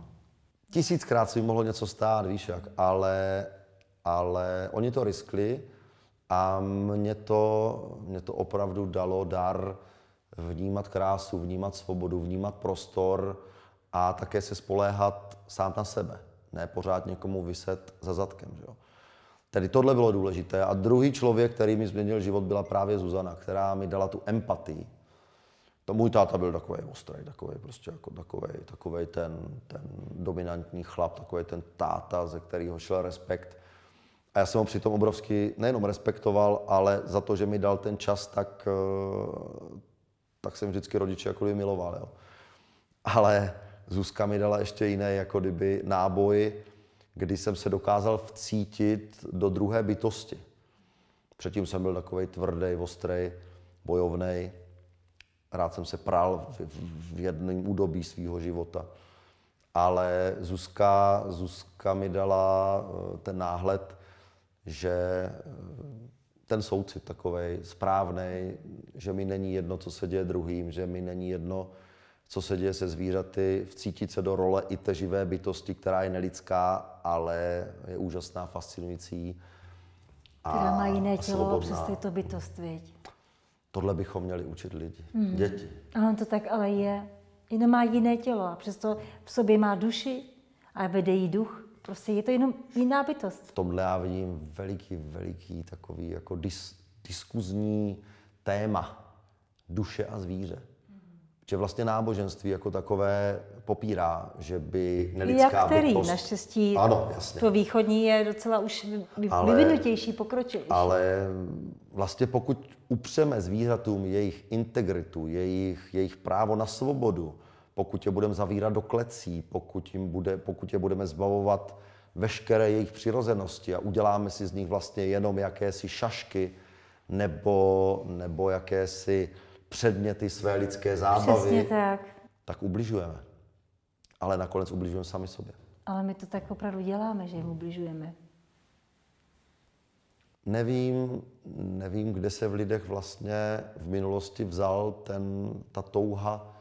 Tisíckrát si mohlo něco stát, víš jak, ale, ale oni to riskli a mě to, mě to opravdu dalo dar vnímat krásu, vnímat svobodu, vnímat prostor a také se spoléhat sám na sebe. Ne pořád někomu vyset za zadkem. Že jo? Tedy tohle bylo důležité. A druhý člověk, který mi změnil život, byla právě Zuzana, která mi dala tu empatii. To můj táta byl takový ostrý, takový prostě jako takový, takový ten, ten dominantní chlap, takový ten táta, ze kterého šel respekt. A já jsem ho přitom obrovsky nejenom respektoval, ale za to, že mi dal ten čas, tak, tak jsem vždycky rodiče jako miloval. Jo. Ale Zuzka mi dala ještě jiné, jako kdyby náboj, kdy jsem se dokázal vcítit do druhé bytosti. Předtím jsem byl takový tvrdý, ostrý, bojovný. Rád jsem se pral v, v, v jednom údobí svého života. Ale Zuzka, Zuzka mi dala eh, ten náhled, že eh, ten soucit takový správný, že mi není jedno, co se děje druhým, že mi není jedno, co se děje se zvířaty, vcítit se do role i té živé bytosti, která je nelidská, ale je úžasná, fascinující. A, která má jiné tělo a přesto je to bytost, viď? Tohle bychom měli učit lidi, mm. děti. A on to tak ale je. Jenom má jiné tělo a přesto v sobě má duši a vede jí duch. Prostě je to jenom jiná bytost. V tomhle já vidím veliký, veliký takový jako dis, diskuzní téma duše a zvíře. Že vlastně náboženství jako takové popírá, že by nelidská Jak který, bytost... naštěstí ano, jasně. to východní je docela už vyvinutější, pokročilější. Ale vlastně pokud upřeme zvířatům jejich integritu, jejich, jejich právo na svobodu, pokud je budeme zavírat do klecí, pokud, jim bude, pokud je budeme zbavovat veškeré jejich přirozenosti a uděláme si z nich vlastně jenom jakési šašky nebo, nebo jakési předměty své lidské zábavy, Přesně tak. tak ubližujeme. Ale nakonec ubližujeme sami sobě. Ale my to tak opravdu děláme, že jim ubližujeme. Nevím, nevím, kde se v lidech vlastně v minulosti vzal ten, ta touha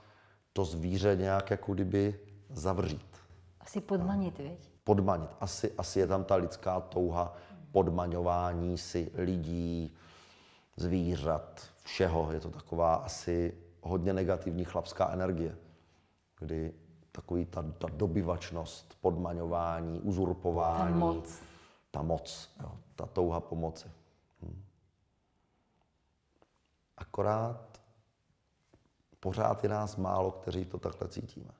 to zvíře nějak jako kdyby zavřít. Asi podmanit, věď? Podmanit. Asi, asi je tam ta lidská touha podmaňování si lidí, zvířat, všeho. Je to taková asi hodně negativní chlapská energie, kdy takový ta, ta dobyvačnost, podmaňování, uzurpování. Ta moc. Ta moc, jo, ta touha pomoci. Hm. Akorát pořád je nás málo, kteří to takhle cítíme.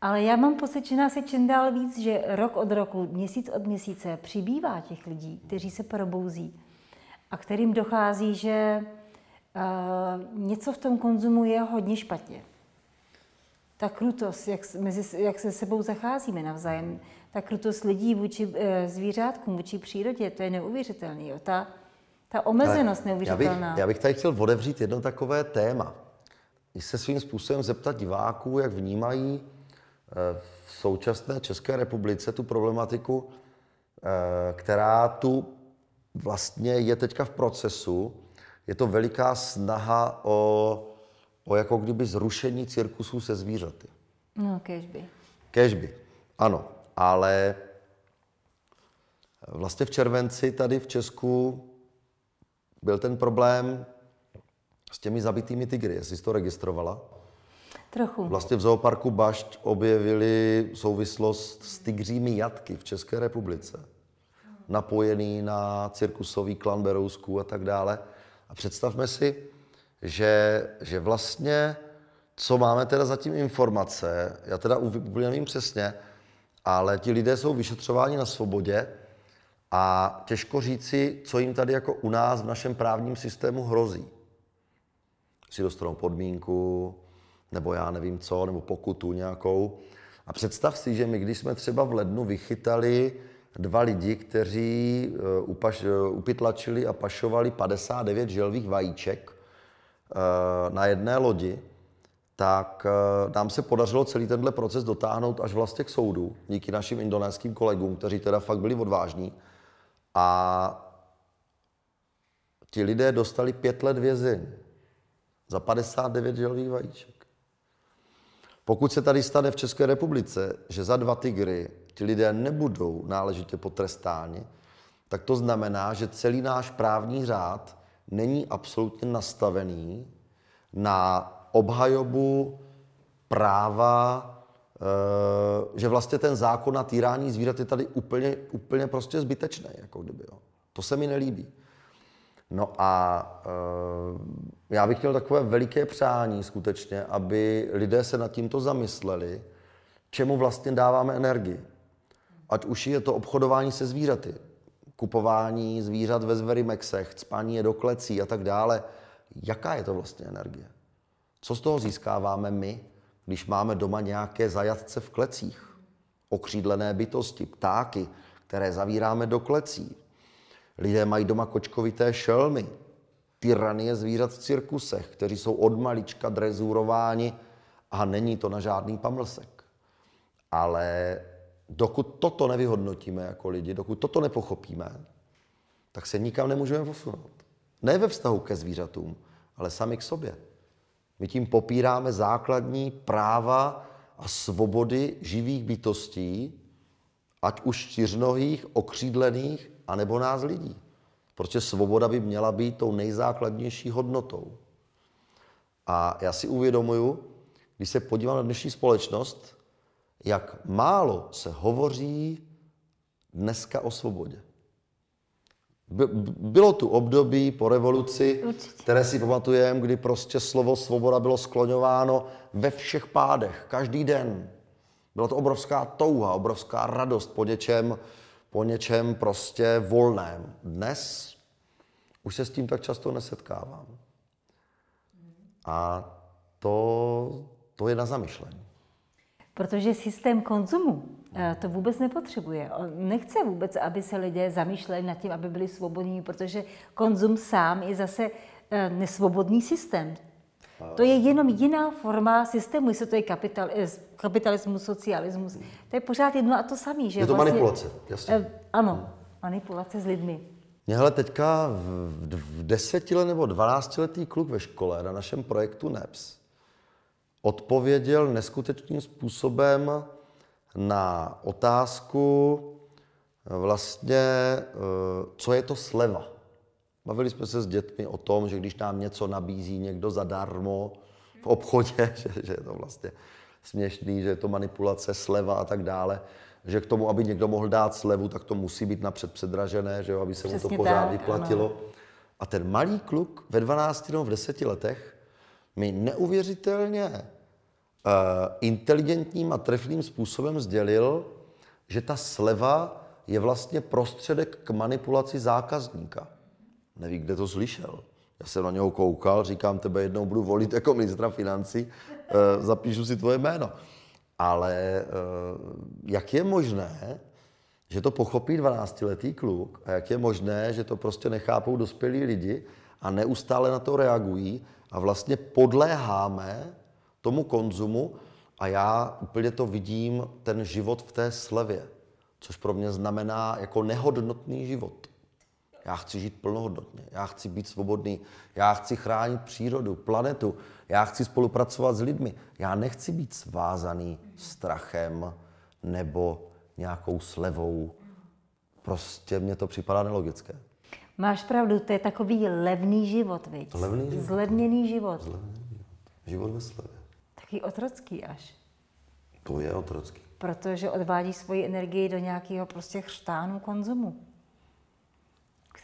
Ale já mám pocit, že nás je čím dál víc, že rok od roku, měsíc od měsíce přibývá těch lidí, kteří se probouzí a kterým dochází, že něco v tom konzumu je hodně špatně. Ta krutost, jak, mezi, jak se sebou zacházíme navzájem, ta krutost lidí vůči uh, zvířátkům, vůči přírodě, to je neuvěřitelný. Jo. Ta, ta omezenost Ale neuvěřitelná. Já bych, já bych tady chtěl otevřít jedno takové téma. I se svým způsobem zeptat diváků, jak vnímají eh, v současné České republice tu problematiku, která tu vlastně je teďka v procesu. Je to veliká snaha o, o jako kdyby zrušení cirkusů se zvířaty. No, kežby. Kežby, ano. Ale vlastně v červenci tady v Česku byl ten problém s těmi zabitými tygry. Jestli jsi to registrovala? Trochu. Vlastně v zooparku Bašť objevili souvislost s tygřími jatky v České republice napojený na cirkusový klan Berousků a tak dále. A představme si, že, že vlastně, co máme teda zatím informace, já teda úplně nevím přesně, ale ti lidé jsou vyšetřováni na svobodě a těžko říci, co jim tady jako u nás v našem právním systému hrozí. Si dostanou podmínku, nebo já nevím co, nebo pokutu nějakou. A představ si, že my, když jsme třeba v lednu vychytali dva lidi, kteří eh, upaš, eh, upytlačili a pašovali 59 želvých vajíček eh, na jedné lodi, tak nám se podařilo celý tenhle proces dotáhnout až vlastně k soudu, díky našim indonéským kolegům, kteří teda fakt byli odvážní. A ti lidé dostali pět let vězení za 59 želvých vajíček. Pokud se tady stane v České republice, že za dva tygry ti lidé nebudou náležitě potrestáni, tak to znamená, že celý náš právní řád není absolutně nastavený na obhajobu práva, e, že vlastně ten zákon na týrání zvířat je tady úplně, úplně prostě zbytečný, jako kdyby. Jo. To se mi nelíbí. No a e, já bych měl takové veliké přání skutečně, aby lidé se nad tímto zamysleli, čemu vlastně dáváme energii. Ať už je to obchodování se zvířaty, kupování zvířat ve zverimexech, spání je do klecí a tak dále. Jaká je to vlastně energie? Co z toho získáváme my když máme doma nějaké zajatce v klecích, okřídlené bytosti, ptáky, které zavíráme do klecí. Lidé mají doma kočkovité šelmy, tyranie zvířat v cirkusech, kteří jsou od malička drezurováni a není to na žádný pamlsek. Ale dokud toto nevyhodnotíme jako lidi, dokud toto nepochopíme, tak se nikam nemůžeme posunout. Ne ve vztahu ke zvířatům, ale sami k sobě. My tím popíráme základní práva a svobody živých bytostí, ať už čtyřnohých, okřídlených, anebo nás lidí. Protože svoboda by měla být tou nejzákladnější hodnotou. A já si uvědomuju, když se podívám na dnešní společnost, jak málo se hovoří dneska o svobodě. Bylo tu období po revoluci, Určitě. které si pamatujeme, kdy prostě slovo svoboda bylo skloňováno ve všech pádech, každý den. Byla to obrovská touha, obrovská radost po něčem, po něčem prostě volném. Dnes už se s tím tak často nesetkávám. A to, to je na zamyšlení. Protože systém konzumu eh, to vůbec nepotřebuje. On nechce vůbec, aby se lidé zamýšleli nad tím, aby byli svobodní, protože konzum sám je zase eh, nesvobodný systém. To je jenom jiná forma systému, jestli to je kapital, eh, kapitalismus, socialismus. To je pořád jedno a to samé. je to vlastně, manipulace, jasně. Ano, manipulace s lidmi. Mě hele teďka v, v desetiletý nebo dvanáctiletý kluk ve škole na našem projektu NEPS odpověděl neskutečným způsobem na otázku vlastně, eh, co je to sleva. Bavili jsme se s dětmi o tom, že když nám něco nabízí někdo zadarmo v obchodě, že, že je to vlastně směšný, že je to manipulace, sleva a tak dále, že k tomu, aby někdo mohl dát slevu, tak to musí být napřed předražené, že jo, aby se Přesně mu to pořád tak, vyplatilo. Ano. A ten malý kluk ve 12 nebo v 10 letech mi neuvěřitelně inteligentním a trefným způsobem sdělil, že ta sleva je vlastně prostředek k manipulaci zákazníka. Neví, kde to slyšel. Já jsem na něho koukal, říkám, tebe jednou budu volit jako ministra financí, uh, zapíšu si tvoje jméno. Ale eh, jak je možné, že to pochopí 12-letý kluk a jak je možné, že to prostě nechápou dospělí lidi a neustále na to reagují a vlastně podléháme tomu konzumu a já úplně to vidím, ten život v té slevě, což pro mě znamená jako nehodnotný život. Já chci žít plnohodnotně, já chci být svobodný, já chci chránit přírodu, planetu, já chci spolupracovat s lidmi. Já nechci být svázaný strachem nebo nějakou slevou. Prostě mně to připadá nelogické. Máš pravdu, to je takový levný život, viď? Levný život. Zlevněný život. Zlevněný život. Život ve slevě. Taký otrocký až. To je otrocký. Protože odvádí svoji energii do nějakého prostě chřtánu konzumu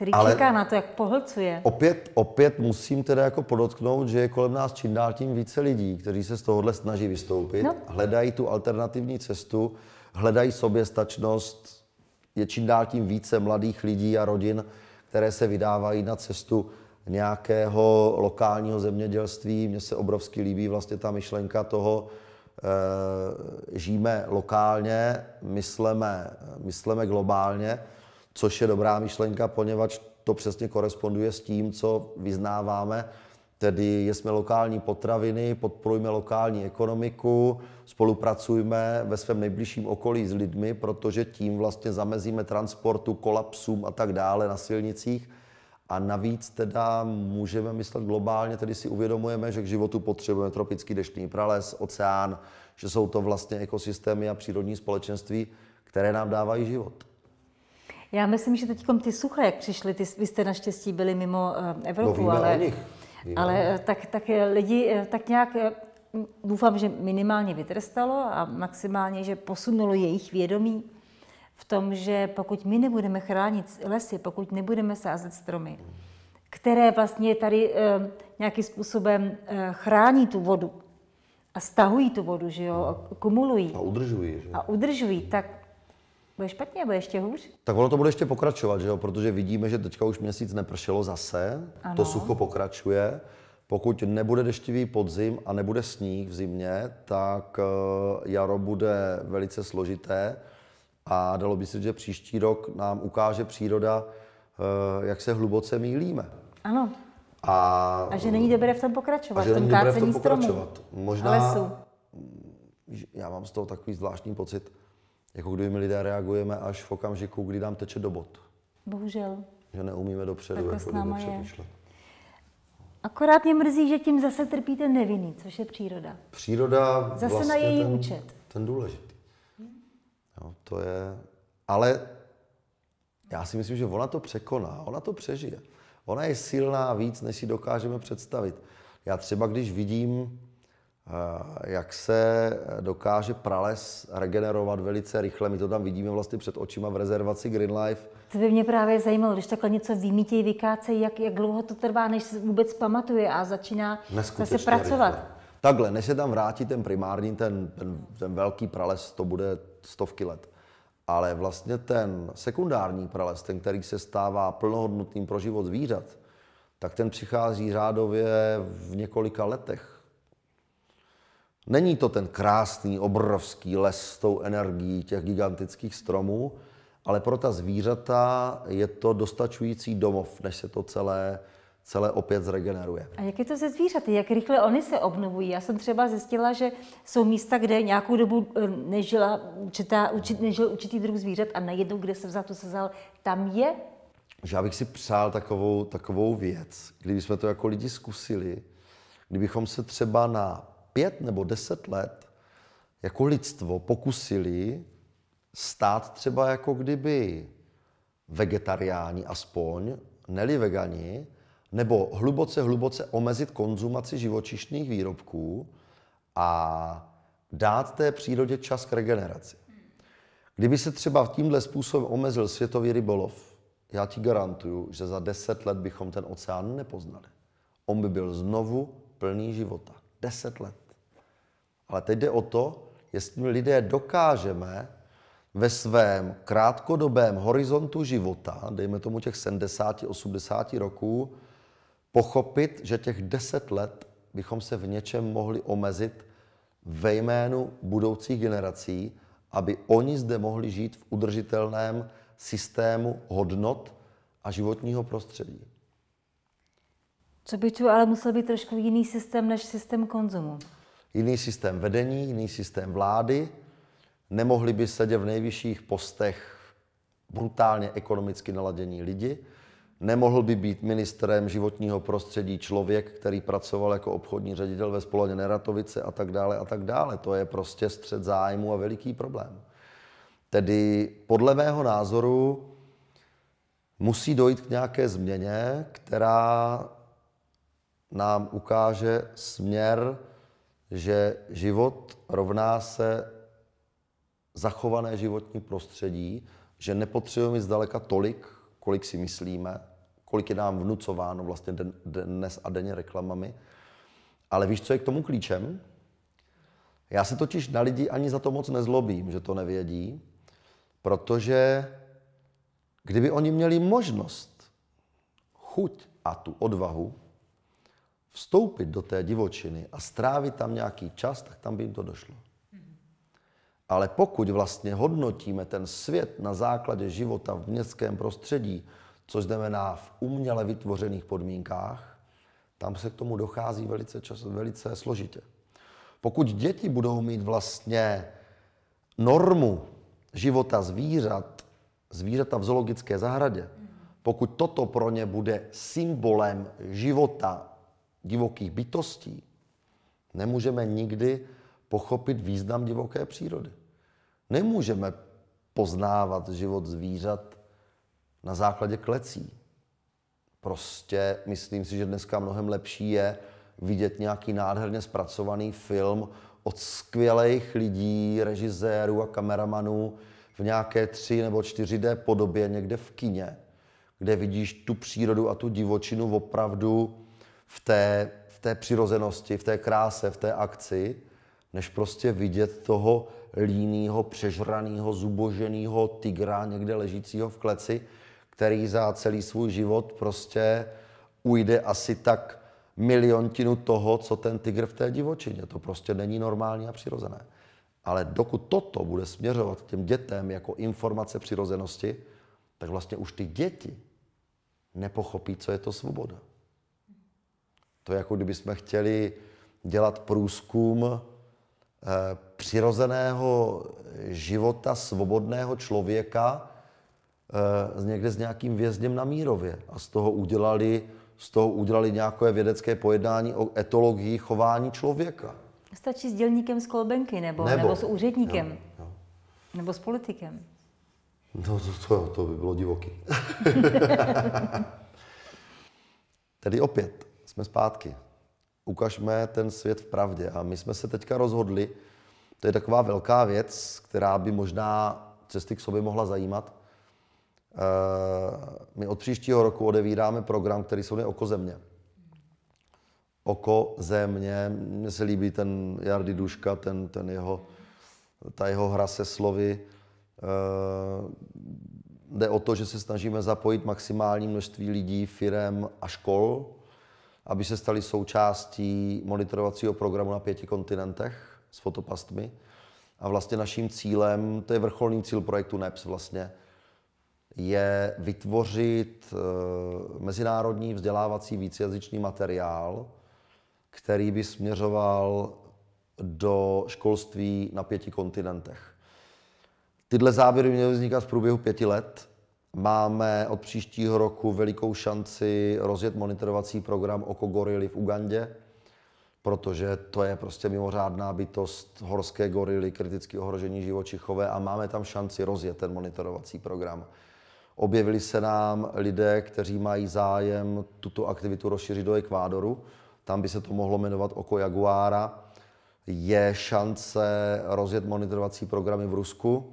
který Ale čeká na to, jak pohlcuje. Opět, opět musím teda jako podotknout, že je kolem nás čím dál tím více lidí, kteří se z tohohle snaží vystoupit, no. hledají tu alternativní cestu, hledají soběstačnost, je čím dál tím více mladých lidí a rodin, které se vydávají na cestu nějakého lokálního zemědělství. Mně se obrovsky líbí vlastně ta myšlenka toho, e, žijeme lokálně, mysleme, mysleme globálně což je dobrá myšlenka, poněvadž to přesně koresponduje s tím, co vyznáváme, tedy jsme lokální potraviny, podporujme lokální ekonomiku, spolupracujme ve svém nejbližším okolí s lidmi, protože tím vlastně zamezíme transportu, kolapsům a tak dále na silnicích. A navíc teda můžeme myslet globálně, tedy si uvědomujeme, že k životu potřebujeme tropický deštný prales, oceán, že jsou to vlastně ekosystémy a přírodní společenství, které nám dávají život. Já myslím, že teď ty sucha, jak přišly, ty, vy jste naštěstí byli mimo uh, Evropu, no, ale, o nich. ale eh, tak, tak lidi eh, tak nějak doufám, že minimálně vytrstalo a maximálně, že posunulo jejich vědomí v tom, že pokud my nebudeme chránit lesy, pokud nebudeme sázet stromy, které vlastně tady uh, nějakým způsobem uh, chrání tu vodu a stahují tu vodu, že jo, kumulují. A udržují. Že? A udržují, tak bude špatně, bude ještě hůř? Tak ono to bude ještě pokračovat, že jo? protože vidíme, že teďka už měsíc nepršelo zase, ano. to sucho pokračuje, Pokud nebude deštivý podzim a nebude sníh v zimě, tak eh, jaro bude velice složité a dalo by se, že příští rok nám ukáže příroda, eh, jak se hluboce mílíme. Ano. A, A že není dobré v tom pokračovat, a že v tom není dobré v kácení tom stromů. pokračovat. A Možná. Víš, já mám z toho takový zvláštní pocit, jako kdyby my lidé reagujeme až v okamžiku, kdy nám teče do bod. Bohužel. Že neumíme dopředu, jako s náma kdyby je. přemýšlet. Akorát mě mrzí, že tím zase trpí ten nevinný, což je příroda. Příroda Zase vlastně na její ten, účet. Ten důležitý. Jo, to je... Ale já si myslím, že ona to překoná, ona to přežije. Ona je silná víc, než si dokážeme představit. Já třeba, když vidím, eh, jak se dokáže prales regenerovat velice rychle, my to tam vidíme vlastně před očima v rezervaci Green Life, To by mě právě zajímalo, když takhle něco vymítějí, vykácejí, jak, jak dlouho to trvá, než se vůbec pamatuje a začíná zase pracovat. Rychle. Takhle, než se tam vrátí ten primární, ten, ten, ten velký prales, to bude stovky let. Ale vlastně ten sekundární prales, ten, který se stává plnohodnotným pro život zvířat, tak ten přichází řádově v několika letech. Není to ten krásný, obrovský les s tou energií těch gigantických stromů, ale pro ta zvířata je to dostačující domov, než se to celé, celé opět zregeneruje. A jak je to se zvířaty? Jak rychle oni se obnovují? Já jsem třeba zjistila, že jsou místa, kde nějakou dobu eh, nežila určitá, určit, nežil určitý druh zvířat a najednou, kde se vzal, to se vzal, tam je že já bych si přál takovou, takovou věc, kdybychom to jako lidi zkusili, kdybychom se třeba na pět nebo deset let jako lidstvo pokusili stát třeba jako kdyby vegetariáni aspoň, neli vegani, nebo hluboce, hluboce omezit konzumaci živočišných výrobků a dát té přírodě čas k regeneraci. Kdyby se třeba tímhle způsobem omezil světový rybolov, já ti garantuju, že za deset let bychom ten oceán nepoznali. On by byl znovu plný života. Deset let. Ale teď jde o to, jestli lidé dokážeme ve svém krátkodobém horizontu života, dejme tomu těch 70-80 roků, pochopit, že těch deset let bychom se v něčem mohli omezit ve jménu budoucích generací, aby oni zde mohli žít v udržitelném systému hodnot a životního prostředí. Co by tu ale musel být trošku jiný systém než systém konzumu. Jiný systém vedení, jiný systém vlády, nemohli by sedět v nejvyšších postech brutálně ekonomicky naladění lidi, nemohl by být ministrem životního prostředí člověk, který pracoval jako obchodní ředitel ve společné Neratovice a tak dále a tak dále. To je prostě střed zájmu a veliký problém. Tedy podle mého názoru musí dojít k nějaké změně, která nám ukáže směr, že život rovná se zachované životní prostředí, že nepotřebujeme zdaleka tolik, kolik si myslíme, kolik je nám vnucováno vlastně den, dnes a denně reklamami. Ale víš, co je k tomu klíčem? Já se totiž na lidi ani za to moc nezlobím, že to nevědí, protože kdyby oni měli možnost, chuť a tu odvahu vstoupit do té divočiny a strávit tam nějaký čas, tak tam by jim to došlo. Ale pokud vlastně hodnotíme ten svět na základě života v městském prostředí, což znamená v uměle vytvořených podmínkách, tam se k tomu dochází velice, čas, velice složitě. Pokud děti budou mít vlastně normu života zvířat, zvířata v zoologické zahradě, pokud toto pro ně bude symbolem života divokých bytostí, nemůžeme nikdy pochopit význam divoké přírody. Nemůžeme poznávat život zvířat na základě klecí. Prostě myslím si, že dneska mnohem lepší je vidět nějaký nádherně zpracovaný film od skvělých lidí, režisérů a kameramanů v nějaké tři nebo 4D podobě někde v kině, kde vidíš tu přírodu a tu divočinu opravdu v té, v té přirozenosti, v té kráse, v té akci, než prostě vidět toho línýho, přežraného, zuboženého tygra někde ležícího v kleci, který za celý svůj život prostě ujde asi tak miliontinu toho, co ten tygr v té divočině. To prostě není normální a přirozené. Ale dokud toto bude směřovat k těm dětem jako informace přirozenosti, tak vlastně už ty děti nepochopí, co je to svoboda. To je jako kdybychom chtěli dělat průzkum eh, přirozeného života svobodného člověka někde s nějakým vězněm na Mírově a z toho udělali, z toho udělali nějaké vědecké pojednání o etologii chování člověka. Stačí s dělníkem z kolbenky nebo, nebo, nebo s úředníkem. Jo, jo. Nebo s politikem. No to, to, to by bylo divoký. Tedy opět jsme zpátky. Ukažme ten svět v pravdě. A my jsme se teďka rozhodli, to je taková velká věc, která by možná cesty k sobě mohla zajímat. Eh, my od příštího roku odevíráme program, který se jmenuje Oko země. Oko země, mně se líbí ten Jardy Duška, ten, ten jeho, ta jeho hra se slovy. Eh, jde o to, že se snažíme zapojit maximální množství lidí, firem a škol, aby se stali součástí monitorovacího programu na pěti kontinentech s fotopastmi. A vlastně naším cílem, to je vrcholný cíl projektu NEPS vlastně, je vytvořit eh, mezinárodní vzdělávací vícejazyčný materiál, který by směřoval do školství na pěti kontinentech. Tyhle záběry měly vznikat v průběhu pěti let. Máme od příštího roku velikou šanci rozjet monitorovací program Oko gorily v Ugandě, protože to je prostě mimořádná bytost horské gorily, kriticky ohrožení živočichové a máme tam šanci rozjet ten monitorovací program. Objevili se nám lidé, kteří mají zájem tuto aktivitu rozšířit do Ekvádoru. Tam by se to mohlo jmenovat Oko Jaguára. Je šance rozjet monitorovací programy v Rusku.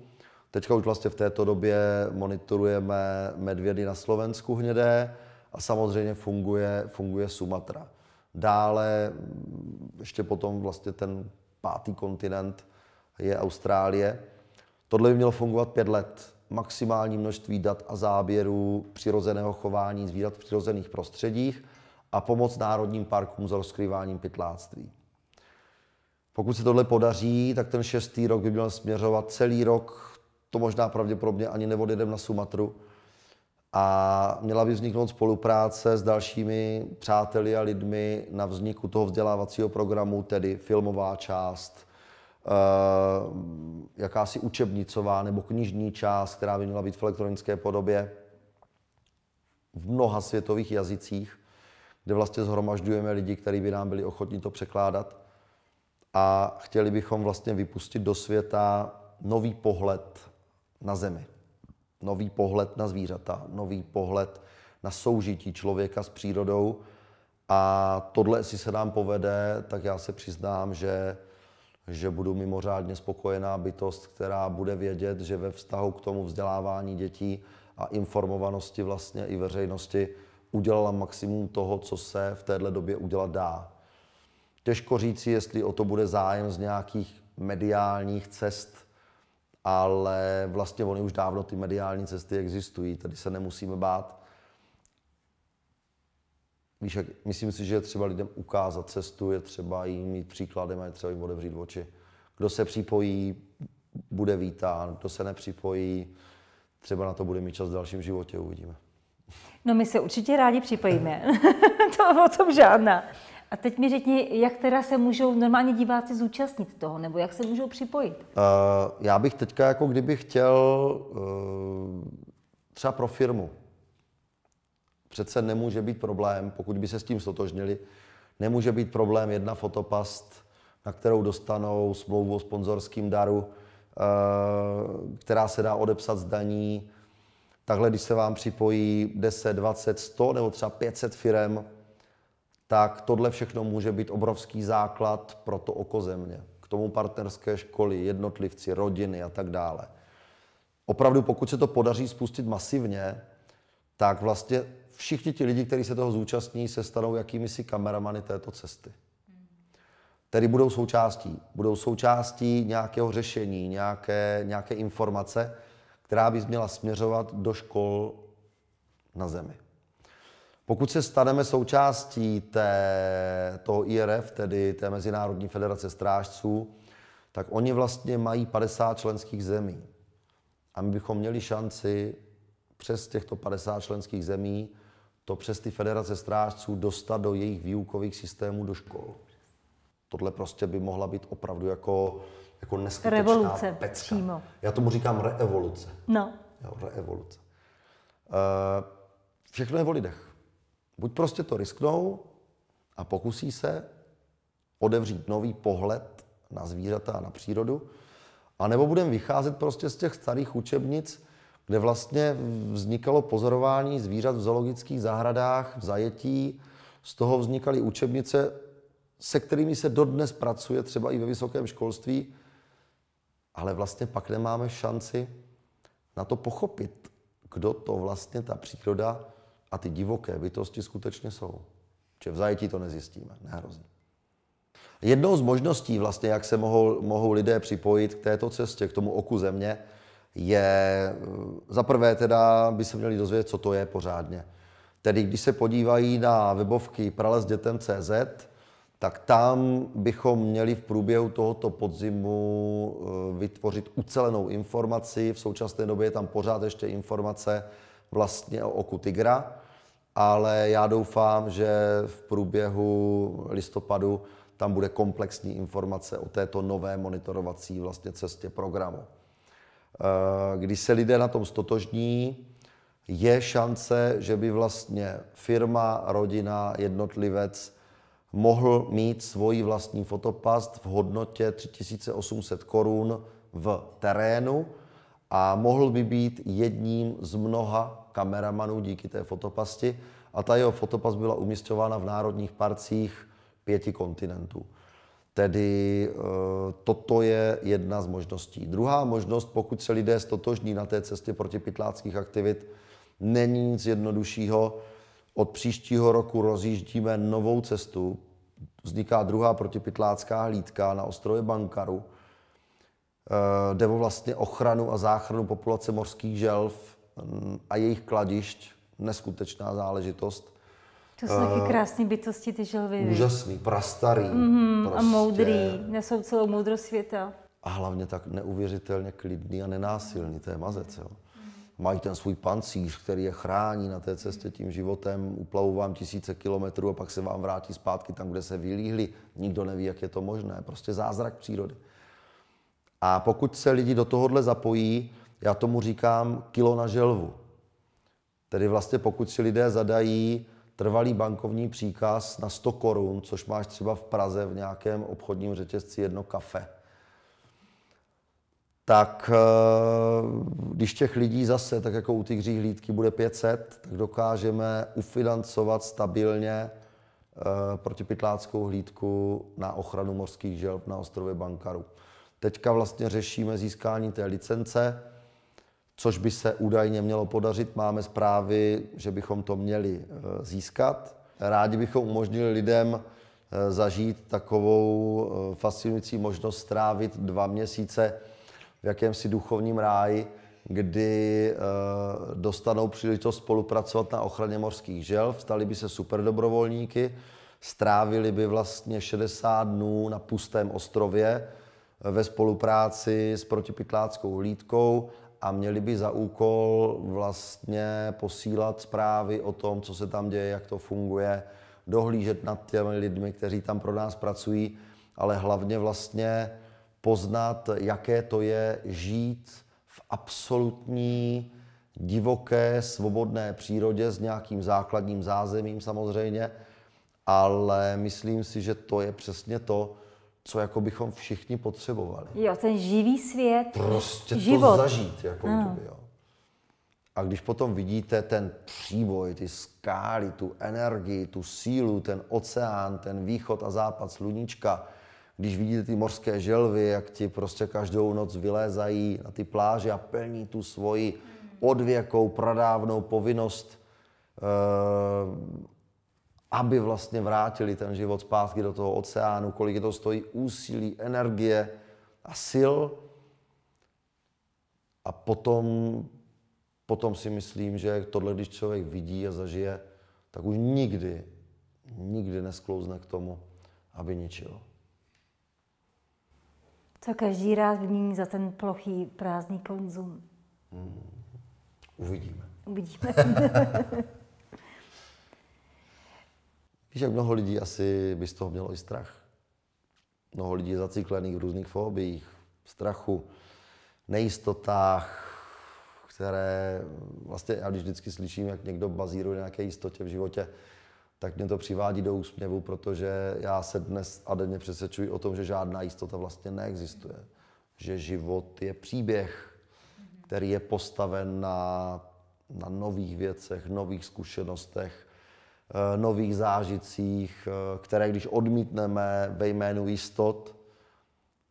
Teďka už vlastně v této době monitorujeme medvědy na Slovensku hnědé a samozřejmě funguje, funguje Sumatra. Dále ještě potom vlastně ten pátý kontinent je Austrálie. Tohle by mělo fungovat pět let. Maximální množství dat a záběrů přirozeného chování zvířat v přirozených prostředích a pomoc národním parkům za rozkrýváním pytláctví. Pokud se tohle podaří, tak ten šestý rok by měl směřovat celý rok, to možná pravděpodobně ani neodjedem na Sumatru, a měla by vzniknout spolupráce s dalšími přáteli a lidmi na vzniku toho vzdělávacího programu, tedy filmová část, jakási učebnicová nebo knižní část, která by měla být v elektronické podobě v mnoha světových jazycích, kde vlastně zhromažďujeme lidi, kteří by nám byli ochotní to překládat. A chtěli bychom vlastně vypustit do světa nový pohled na Zemi nový pohled na zvířata, nový pohled na soužití člověka s přírodou. A tohle, jestli se nám povede, tak já se přiznám, že, že budu mimořádně spokojená bytost, která bude vědět, že ve vztahu k tomu vzdělávání dětí a informovanosti vlastně i veřejnosti udělala maximum toho, co se v téhle době udělat dá. Těžko říci, jestli o to bude zájem z nějakých mediálních cest, ale vlastně oni už dávno ty mediální cesty existují, tady se nemusíme bát. Víš, jak, myslím si, že je třeba lidem ukázat cestu, je třeba jim mít příkladem a je třeba jim otevřít oči. Kdo se připojí, bude vítán, kdo se nepřipojí, třeba na to bude mít čas v dalším životě, uvidíme. No my se určitě rádi připojíme, to o tom žádná. A teď mi řekni, jak teda se můžou normálně diváci zúčastnit toho, nebo jak se můžou připojit? Uh, já bych teďka jako kdyby chtěl uh, třeba pro firmu. Přece nemůže být problém, pokud by se s tím stotožnili, nemůže být problém jedna fotopast, na kterou dostanou smlouvu o sponzorském daru, uh, která se dá odepsat z daní. Takhle, když se vám připojí 10, 20, 100 nebo třeba 500 firm, tak tohle všechno může být obrovský základ pro to oko země. K tomu partnerské školy, jednotlivci, rodiny a tak dále. Opravdu, pokud se to podaří spustit masivně, tak vlastně všichni ti lidi, kteří se toho zúčastní, se stanou jakými si kameramany této cesty. Tedy budou součástí. Budou součástí nějakého řešení, nějaké, nějaké informace, která by měla směřovat do škol na zemi. Pokud se staneme součástí té, toho IRF, tedy té Mezinárodní federace strážců, tak oni vlastně mají 50 členských zemí. A my bychom měli šanci přes těchto 50 členských zemí to přes ty federace strážců dostat do jejich výukových systémů do škol. Tohle prostě by mohla být opravdu jako, jako neskutečná Revoluce pecka. přímo. Já tomu říkám reevoluce. No, Jo, reevoluce. Uh, všechno je o lidech. Buď prostě to risknou a pokusí se odevřít nový pohled na zvířata a na přírodu, anebo budeme vycházet prostě z těch starých učebnic, kde vlastně vznikalo pozorování zvířat v zoologických zahradách, v zajetí, z toho vznikaly učebnice, se kterými se dodnes pracuje třeba i ve vysokém školství, ale vlastně pak nemáme šanci na to pochopit, kdo to vlastně ta příroda a ty divoké bytosti skutečně jsou. Že v zajetí to nezjistíme, nehrozí. Jednou z možností, vlastně, jak se mohou, mohou lidé připojit k této cestě, k tomu oku země, je za prvé teda by se měli dozvědět, co to je pořádně. Tedy když se podívají na webovky pralesdětem.cz, tak tam bychom měli v průběhu tohoto podzimu eh, vytvořit ucelenou informaci. V současné době je tam pořád ještě informace vlastně o oku tygra, ale já doufám, že v průběhu listopadu tam bude komplexní informace o této nové monitorovací vlastně cestě programu. Eh, když se lidé na tom stotožní, je šance, že by vlastně firma, rodina, jednotlivec mohl mít svoji vlastní fotopast v hodnotě 3800 korun v terénu a mohl by být jedním z mnoha kameramanů díky té fotopasti a ta jeho fotopast byla umistována v národních parcích pěti kontinentů. Tedy e, toto je jedna z možností. Druhá možnost, pokud se lidé stotožní na té cestě protipytláckých aktivit, není nic jednoduššího. Od příštího roku rozjíždíme novou cestu. Vzniká druhá protipytlácká hlídka na ostrově Bankaru. E, jde o vlastně ochranu a záchranu populace morských želv mm, a jejich kladišť. Neskutečná záležitost. To jsou taky krásné bytosti, ty želvy. Úžasný, prastarý. Mm, A moudrý, nesou celou moudrost světa. a hlavně tak neuvěřitelně klidný a nenásilný, to je mazec. Jo. Mají ten svůj pancíř, který je chrání na té cestě tím životem, uplavou vám tisíce kilometrů a pak se vám vrátí zpátky tam, kde se vylíhli. Nikdo neví, jak je to možné. Prostě zázrak přírody. A pokud se lidi do tohohle zapojí, já tomu říkám kilo na želvu. Tedy vlastně pokud si lidé zadají trvalý bankovní příkaz na 100 korun, což máš třeba v Praze v nějakém obchodním řetězci jedno kafe, tak eh, když těch lidí zase, tak jako u těch hlídky, bude 500, tak dokážeme ufinancovat stabilně eh, protipytláckou hlídku na ochranu morských želv na ostrově Bankaru. Teďka vlastně řešíme získání té licence, což by se údajně mělo podařit. Máme zprávy, že bychom to měli eh, získat. Rádi bychom umožnili lidem eh, zažít takovou eh, fascinující možnost strávit dva měsíce v jakémsi duchovním ráji, kdy dostanou příležitost spolupracovat na ochraně morských želv, stali by se superdobrovolníky, strávili by vlastně 60 dnů na pustém ostrově ve spolupráci s protipytláckou hlídkou a měli by za úkol vlastně posílat zprávy o tom, co se tam děje, jak to funguje, dohlížet nad těmi lidmi, kteří tam pro nás pracují, ale hlavně vlastně poznat, jaké to je žít v absolutní divoké, svobodné přírodě s nějakým základním zázemím samozřejmě, ale myslím si, že to je přesně to, co jako bychom všichni potřebovali. Jo, ten živý svět, Prostě život. to zažít, jako Ano. kdyby, jo. A když potom vidíte ten příboj, ty skály, tu energii, tu sílu, ten oceán, ten východ a západ sluníčka, když vidíte ty morské želvy, jak ti prostě každou noc vylézají na ty pláže a plní tu svoji odvěkou, pradávnou povinnost, eh, aby vlastně vrátili ten život zpátky do toho oceánu, kolik je to stojí úsilí, energie a sil. A potom, potom si myslím, že tohle, když člověk vidí a zažije, tak už nikdy, nikdy nesklouzne k tomu, aby ničil. Co každý rád vymění za ten plochý prázdný konzum? Hmm. Uvidíme. Uvidíme. Víš, jak mnoho lidí asi by z toho mělo i strach. Mnoho lidí je zaciklených v různých fóbiích, strachu, nejistotách, které vlastně, já když vždycky slyším, jak někdo bazíruje nějaké jistotě v životě, tak mě to přivádí do úsměvu, protože já se dnes a denně přesvědčuji o tom, že žádná jistota vlastně neexistuje. Že život je příběh, který je postaven na, na nových věcech, nových zkušenostech, nových zážitcích, eh, které když odmítneme ve jménu jistot,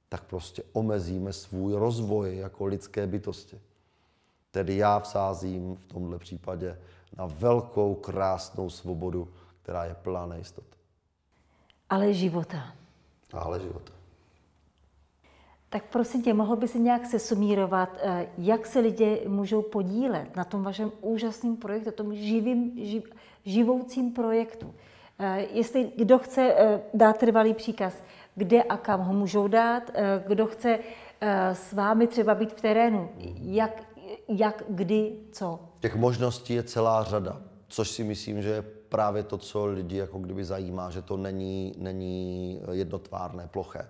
tak prostě omezíme svůj rozvoj jako lidské bytosti. Tedy já vsázím v tomhle případě na velkou, krásnou svobodu, která je plná nejistot. Ale života. Ale života. Tak prosím tě, mohl by si nějak se sumírovat, eh, jak se lidé můžou podílet na tom vašem úžasném projektu, tom živým, živ, živoucím projektu. Eh, jestli kdo chce eh, dát trvalý příkaz, kde a kam ho můžou dát, kdo chce s vámi třeba být v terénu, jak, jak kdy, co. Těch možností je celá řada, což si myslím, že je právě to, co lidi jako kdyby zajímá, že to není, není jednotvárné, ploché.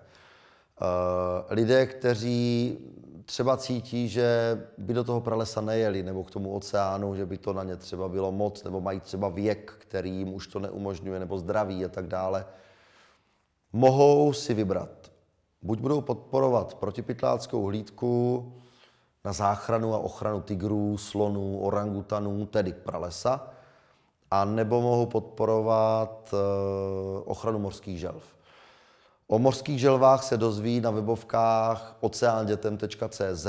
Uh, lidé, kteří třeba cítí, že by do toho pralesa nejeli, nebo k tomu oceánu, že by to na ně třeba bylo moc, nebo mají třeba věk, který jim už to neumožňuje, nebo zdraví a tak dále, mohou si vybrat. Buď budou podporovat protipytláckou hlídku na záchranu a ochranu tigrů, slonů, orangutanů, tedy pralesa, a nebo mohou podporovat eh, ochranu morských želv. O mořských želvách se dozví na webovkách oceándětem.cz,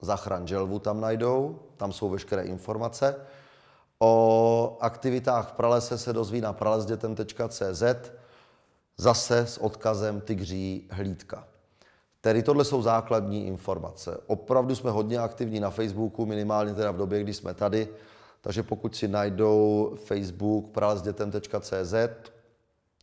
zachran želvu tam najdou, tam jsou veškeré informace. O aktivitách v pralese se dozví na pralesdětem.cz, zase s odkazem tygří hlídka. Tedy tohle jsou základní informace. Opravdu jsme hodně aktivní na Facebooku, minimálně teda v době, kdy jsme tady, takže pokud si najdou Facebook pralesdětem.cz,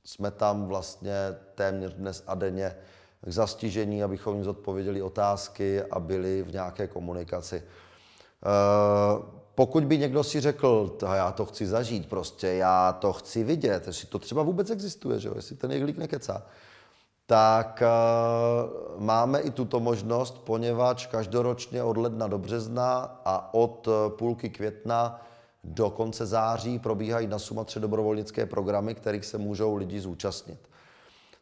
jsme tam vlastně téměř dnes a denně k zastižení, abychom jim zodpověděli otázky a byli v nějaké komunikaci. Eh, pokud by někdo si řekl, já to chci zažít, prostě já to chci vidět, jestli to třeba vůbec existuje, že jo? jestli ten jehlík nekecá, tak uh, máme i tuto možnost, poněvadž každoročně od ledna do března a od půlky května do konce září probíhají na Sumatře dobrovolnické programy, kterých se můžou lidi zúčastnit.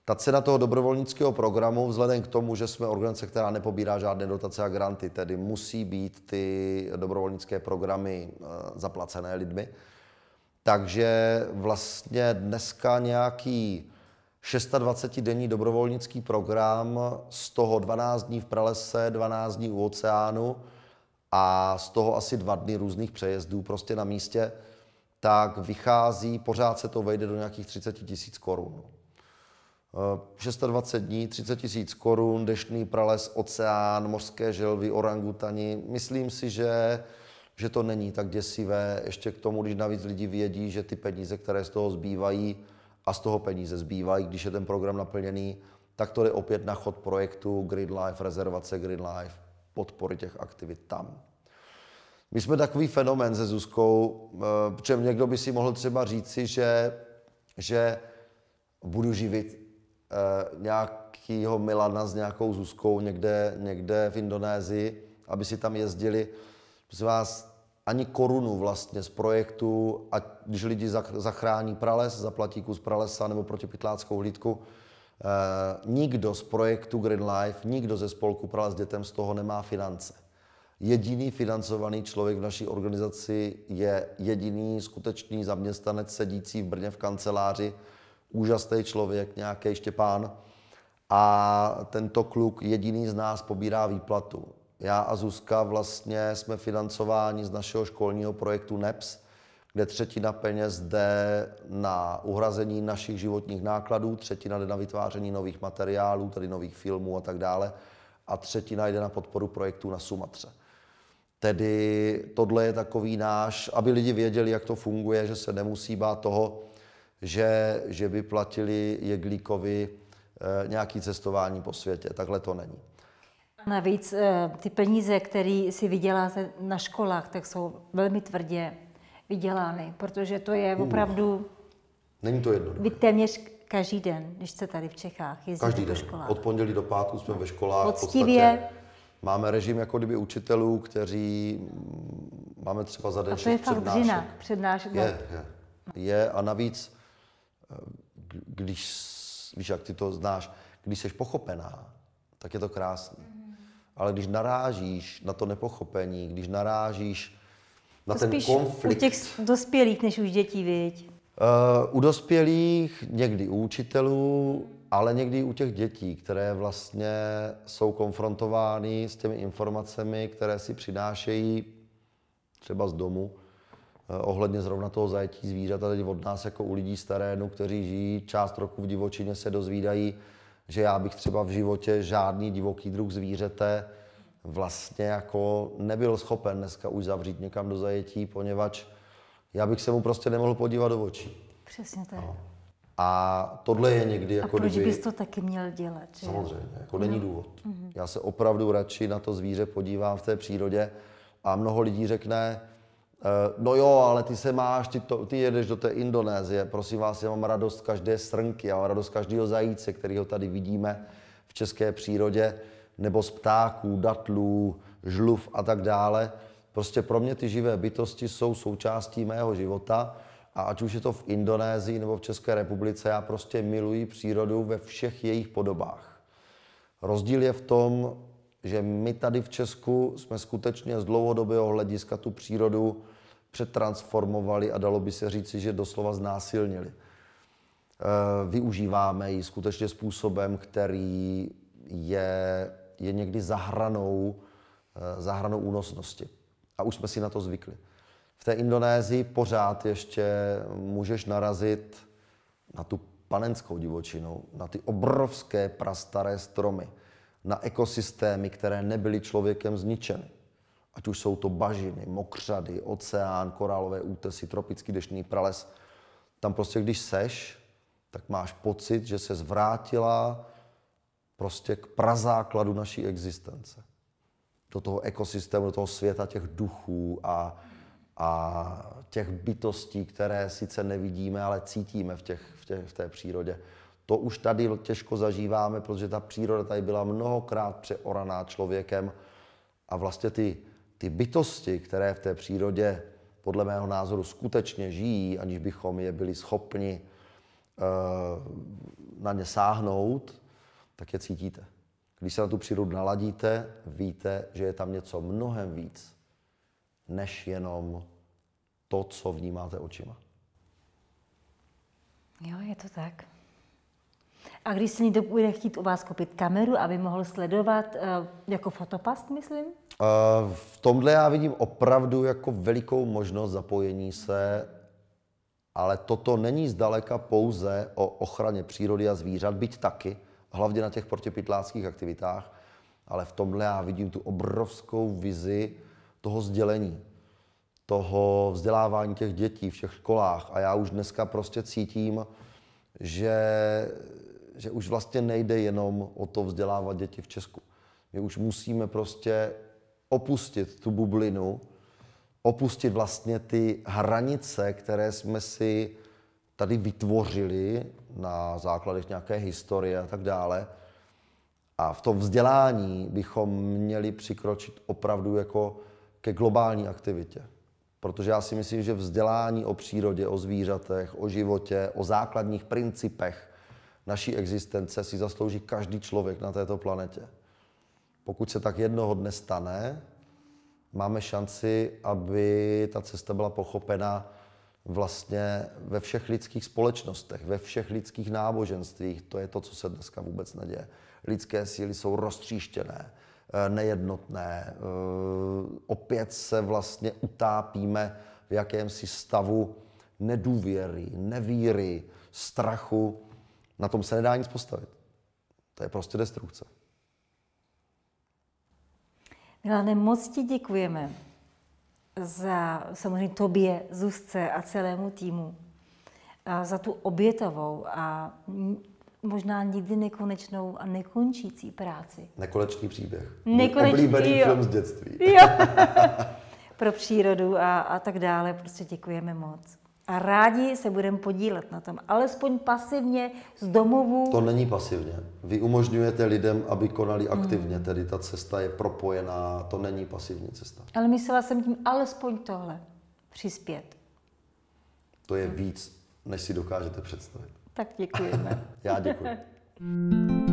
Ta cena toho dobrovolnického programu, vzhledem k tomu, že jsme organizace, která nepobírá žádné dotace a granty, tedy musí být ty dobrovolnické programy eh, zaplacené lidmi, takže vlastně dneska nějaký 26-denní dobrovolnický program, z toho 12 dní v pralese, 12 dní u oceánu, a z toho asi dva dny různých přejezdů prostě na místě, tak vychází, pořád se to vejde do nějakých 30 tisíc korun. 26 eh, dní, 30 tisíc korun, dešný prales, oceán, mořské želvy, orangutani. Myslím si, že, že to není tak děsivé. Ještě k tomu, když navíc lidi vědí, že ty peníze, které z toho zbývají, a z toho peníze zbývají, když je ten program naplněný, tak to jde opět na chod projektu Grid Life, rezervace Grid Life, podpory těch aktivit tam. My jsme takový fenomén se Zuzkou, eh, protože někdo by si mohl třeba říci, že, že budu živit eh, nějakýho Milana s nějakou Zuzkou někde, někde v Indonésii, aby si tam jezdili. Prosím vás, ani korunu vlastně z projektu, a když lidi zachrání prales, zaplatí kus pralesa nebo protipytláckou hlídku, Eh, nikdo z projektu Green Life, nikdo ze spolku Prala s dětem z toho nemá finance. Jediný financovaný člověk v naší organizaci je jediný skutečný zaměstnanec sedící v Brně v kanceláři, úžasný člověk, nějaký Štěpán. A tento kluk jediný z nás pobírá výplatu. Já a Zuzka vlastně jsme financováni z našeho školního projektu NEPS, kde třetina peněz jde na uhrazení našich životních nákladů, třetina jde na vytváření nových materiálů, tedy nových filmů a tak dále, a třetina jde na podporu projektů na Sumatře. Tedy tohle je takový náš, aby lidi věděli, jak to funguje, že se nemusí bát toho, že, že by platili Jeglíkovi e, nějaký cestování po světě. Takhle to není. Navíc e, ty peníze, které si vyděláte na školách, tak jsou velmi tvrdě vydělány, protože to je opravdu... Není to jedno. Vy téměř každý den, když jste tady v Čechách, jezdíte Každý den. školách. Od pondělí do pátku jsme ve školách. Poctivě. Máme režim jako kdyby učitelů, kteří mm, máme třeba za den A to je fakt dřina, přednášek. no. Je, je. Je a navíc, eh, když, víš, jak ty to znáš, když jsi pochopená, tak je to krásný. Ale když narážíš na to nepochopení, když narážíš na To ten spíš konflikt, u těch dospělých, než už dětí, viď? Uh, u dospělých, někdy u učitelů, ale někdy u těch dětí, které vlastně jsou konfrontovány s těmi informacemi, které si přinášejí třeba z domu, eh, ohledně zrovna toho zajetí zvířat a teď od nás jako u lidí z terénu, kteří žijí část roku v divočině, se dozvídají, že já bych třeba v životě žádný divoký druh zvířete vlastně jako nebyl schopen dneska už zavřít někam do zajetí, poněvadž já bych se mu prostě nemohl podívat do očí. Přesně tak. A tohle je někdy A jako proč kdyby... bys to taky měl dělat? Že? Samozřejmě, jako není důvod. Já se opravdu radši na to zvíře podívám v té přírodě a mnoho lidí řekne, eh, no jo, ale ty se máš, ty, to, ty jedeš do té Indonésie, prosím vás, já mám radost každé srnky, já mám radost každého zajíce, kterého tady vidíme v české přírodě, nebo z ptáků, datlů, žluv a tak dále. Prostě pro mě ty živé bytosti jsou součástí mého života a ať už je to v Indonésii nebo v České republice, já prostě miluji přírodu ve všech jejich podobách. Rozdíl je v tom, že my tady v Česku jsme skutečně z dlouhodobého hlediska tu přírodu přetransformovali a dalo by se říci, že doslova znásilnili. Eh, Využíváme ji skutečně způsobem, který je, je někdy za hranou, eh, za hranou únosnosti. A už jsme si na to zvykli. V té Indonésii pořád ještě můžeš narazit na tu panenskou divočinu, na ty obrovské prastaré stromy, na ekosystémy, které nebyly člověkem zničeny. Ať už jsou to bažiny, mokřady, oceán, korálové útesy, tropický deštný prales. Tam prostě, když seš, tak máš pocit, že se zvrátila prostě k prazákladu naší existence. Do toho ekosystému, do toho světa těch duchů a, a těch bytostí, které sice nevidíme, ale cítíme v, těch, v, těch, v té přírodě. To už tady těžko zažíváme, protože ta příroda tady byla mnohokrát přeoraná člověkem a vlastně ty, ty bytosti, které v té přírodě podle mého názoru skutečně žijí, aniž bychom je byli schopni eh, na ně sáhnout, tak je cítíte. Když se na tu přírodu naladíte, víte, že je tam něco mnohem víc, než jenom to, co vnímáte očima. Jo, je to tak. A když si někdo bude chtít u vás koupit kameru, aby mohl sledovat eh, jako fotopast, myslím? Eh, V tomhle já vidím opravdu jako velikou možnost zapojení se, ale toto není zdaleka pouze o ochraně přírody a zvířat, byť taky, hlavně na těch protipytláckých aktivitách, ale v tomhle já vidím tu obrovskou vizi toho sdělení, toho vzdělávání těch dětí v těch školách. A já už dneska prostě cítím, že, že už vlastně nejde jenom o to vzdělávat děti v Česku. My už musíme prostě opustit tu bublinu, opustit vlastně ty hranice, které jsme si tady vytvořili na základech nějaké historie a tak dále. A v tom vzdělání bychom měli přikročit opravdu jako ke globální aktivitě. Protože já si myslím, že vzdělání o přírodě, o zvířatech, o životě, o základních principech naší existence si zaslouží každý člověk na této planetě. Pokud se tak jednoho dne stane, máme šanci, aby ta cesta byla pochopena vlastně ve všech lidských společnostech, ve všech lidských náboženstvích. To je to, co se dneska vůbec neděje. Lidské síly jsou roztříštěné, eh, nejednotné. eh, Opět se vlastně utápíme v jakémsi stavu nedůvěry, nevíry, strachu. Na tom se nedá nic postavit. To je prostě destrukce. Milane, moc ti děkujeme za samozřejmě tobě, Zuzce a celému týmu, a za tu obětovou a možná nikdy nekonečnou a nekončící práci. Nekonečný příběh. Nekonečný, Oblíbený jo. film z dětství. Jo. Pro přírodu a, a tak dále. Prostě děkujeme moc. A rádi se budeme podílet na tom, alespoň pasivně z domovů. To není pasivně. Vy umožňujete lidem, aby konali aktivně, tedy ta cesta je propojená, to není pasivní cesta. Ale myslela jsem tím alespoň tohle. Přispět. To je víc, než si dokážete představit. Tak děkujeme. Já děkuji.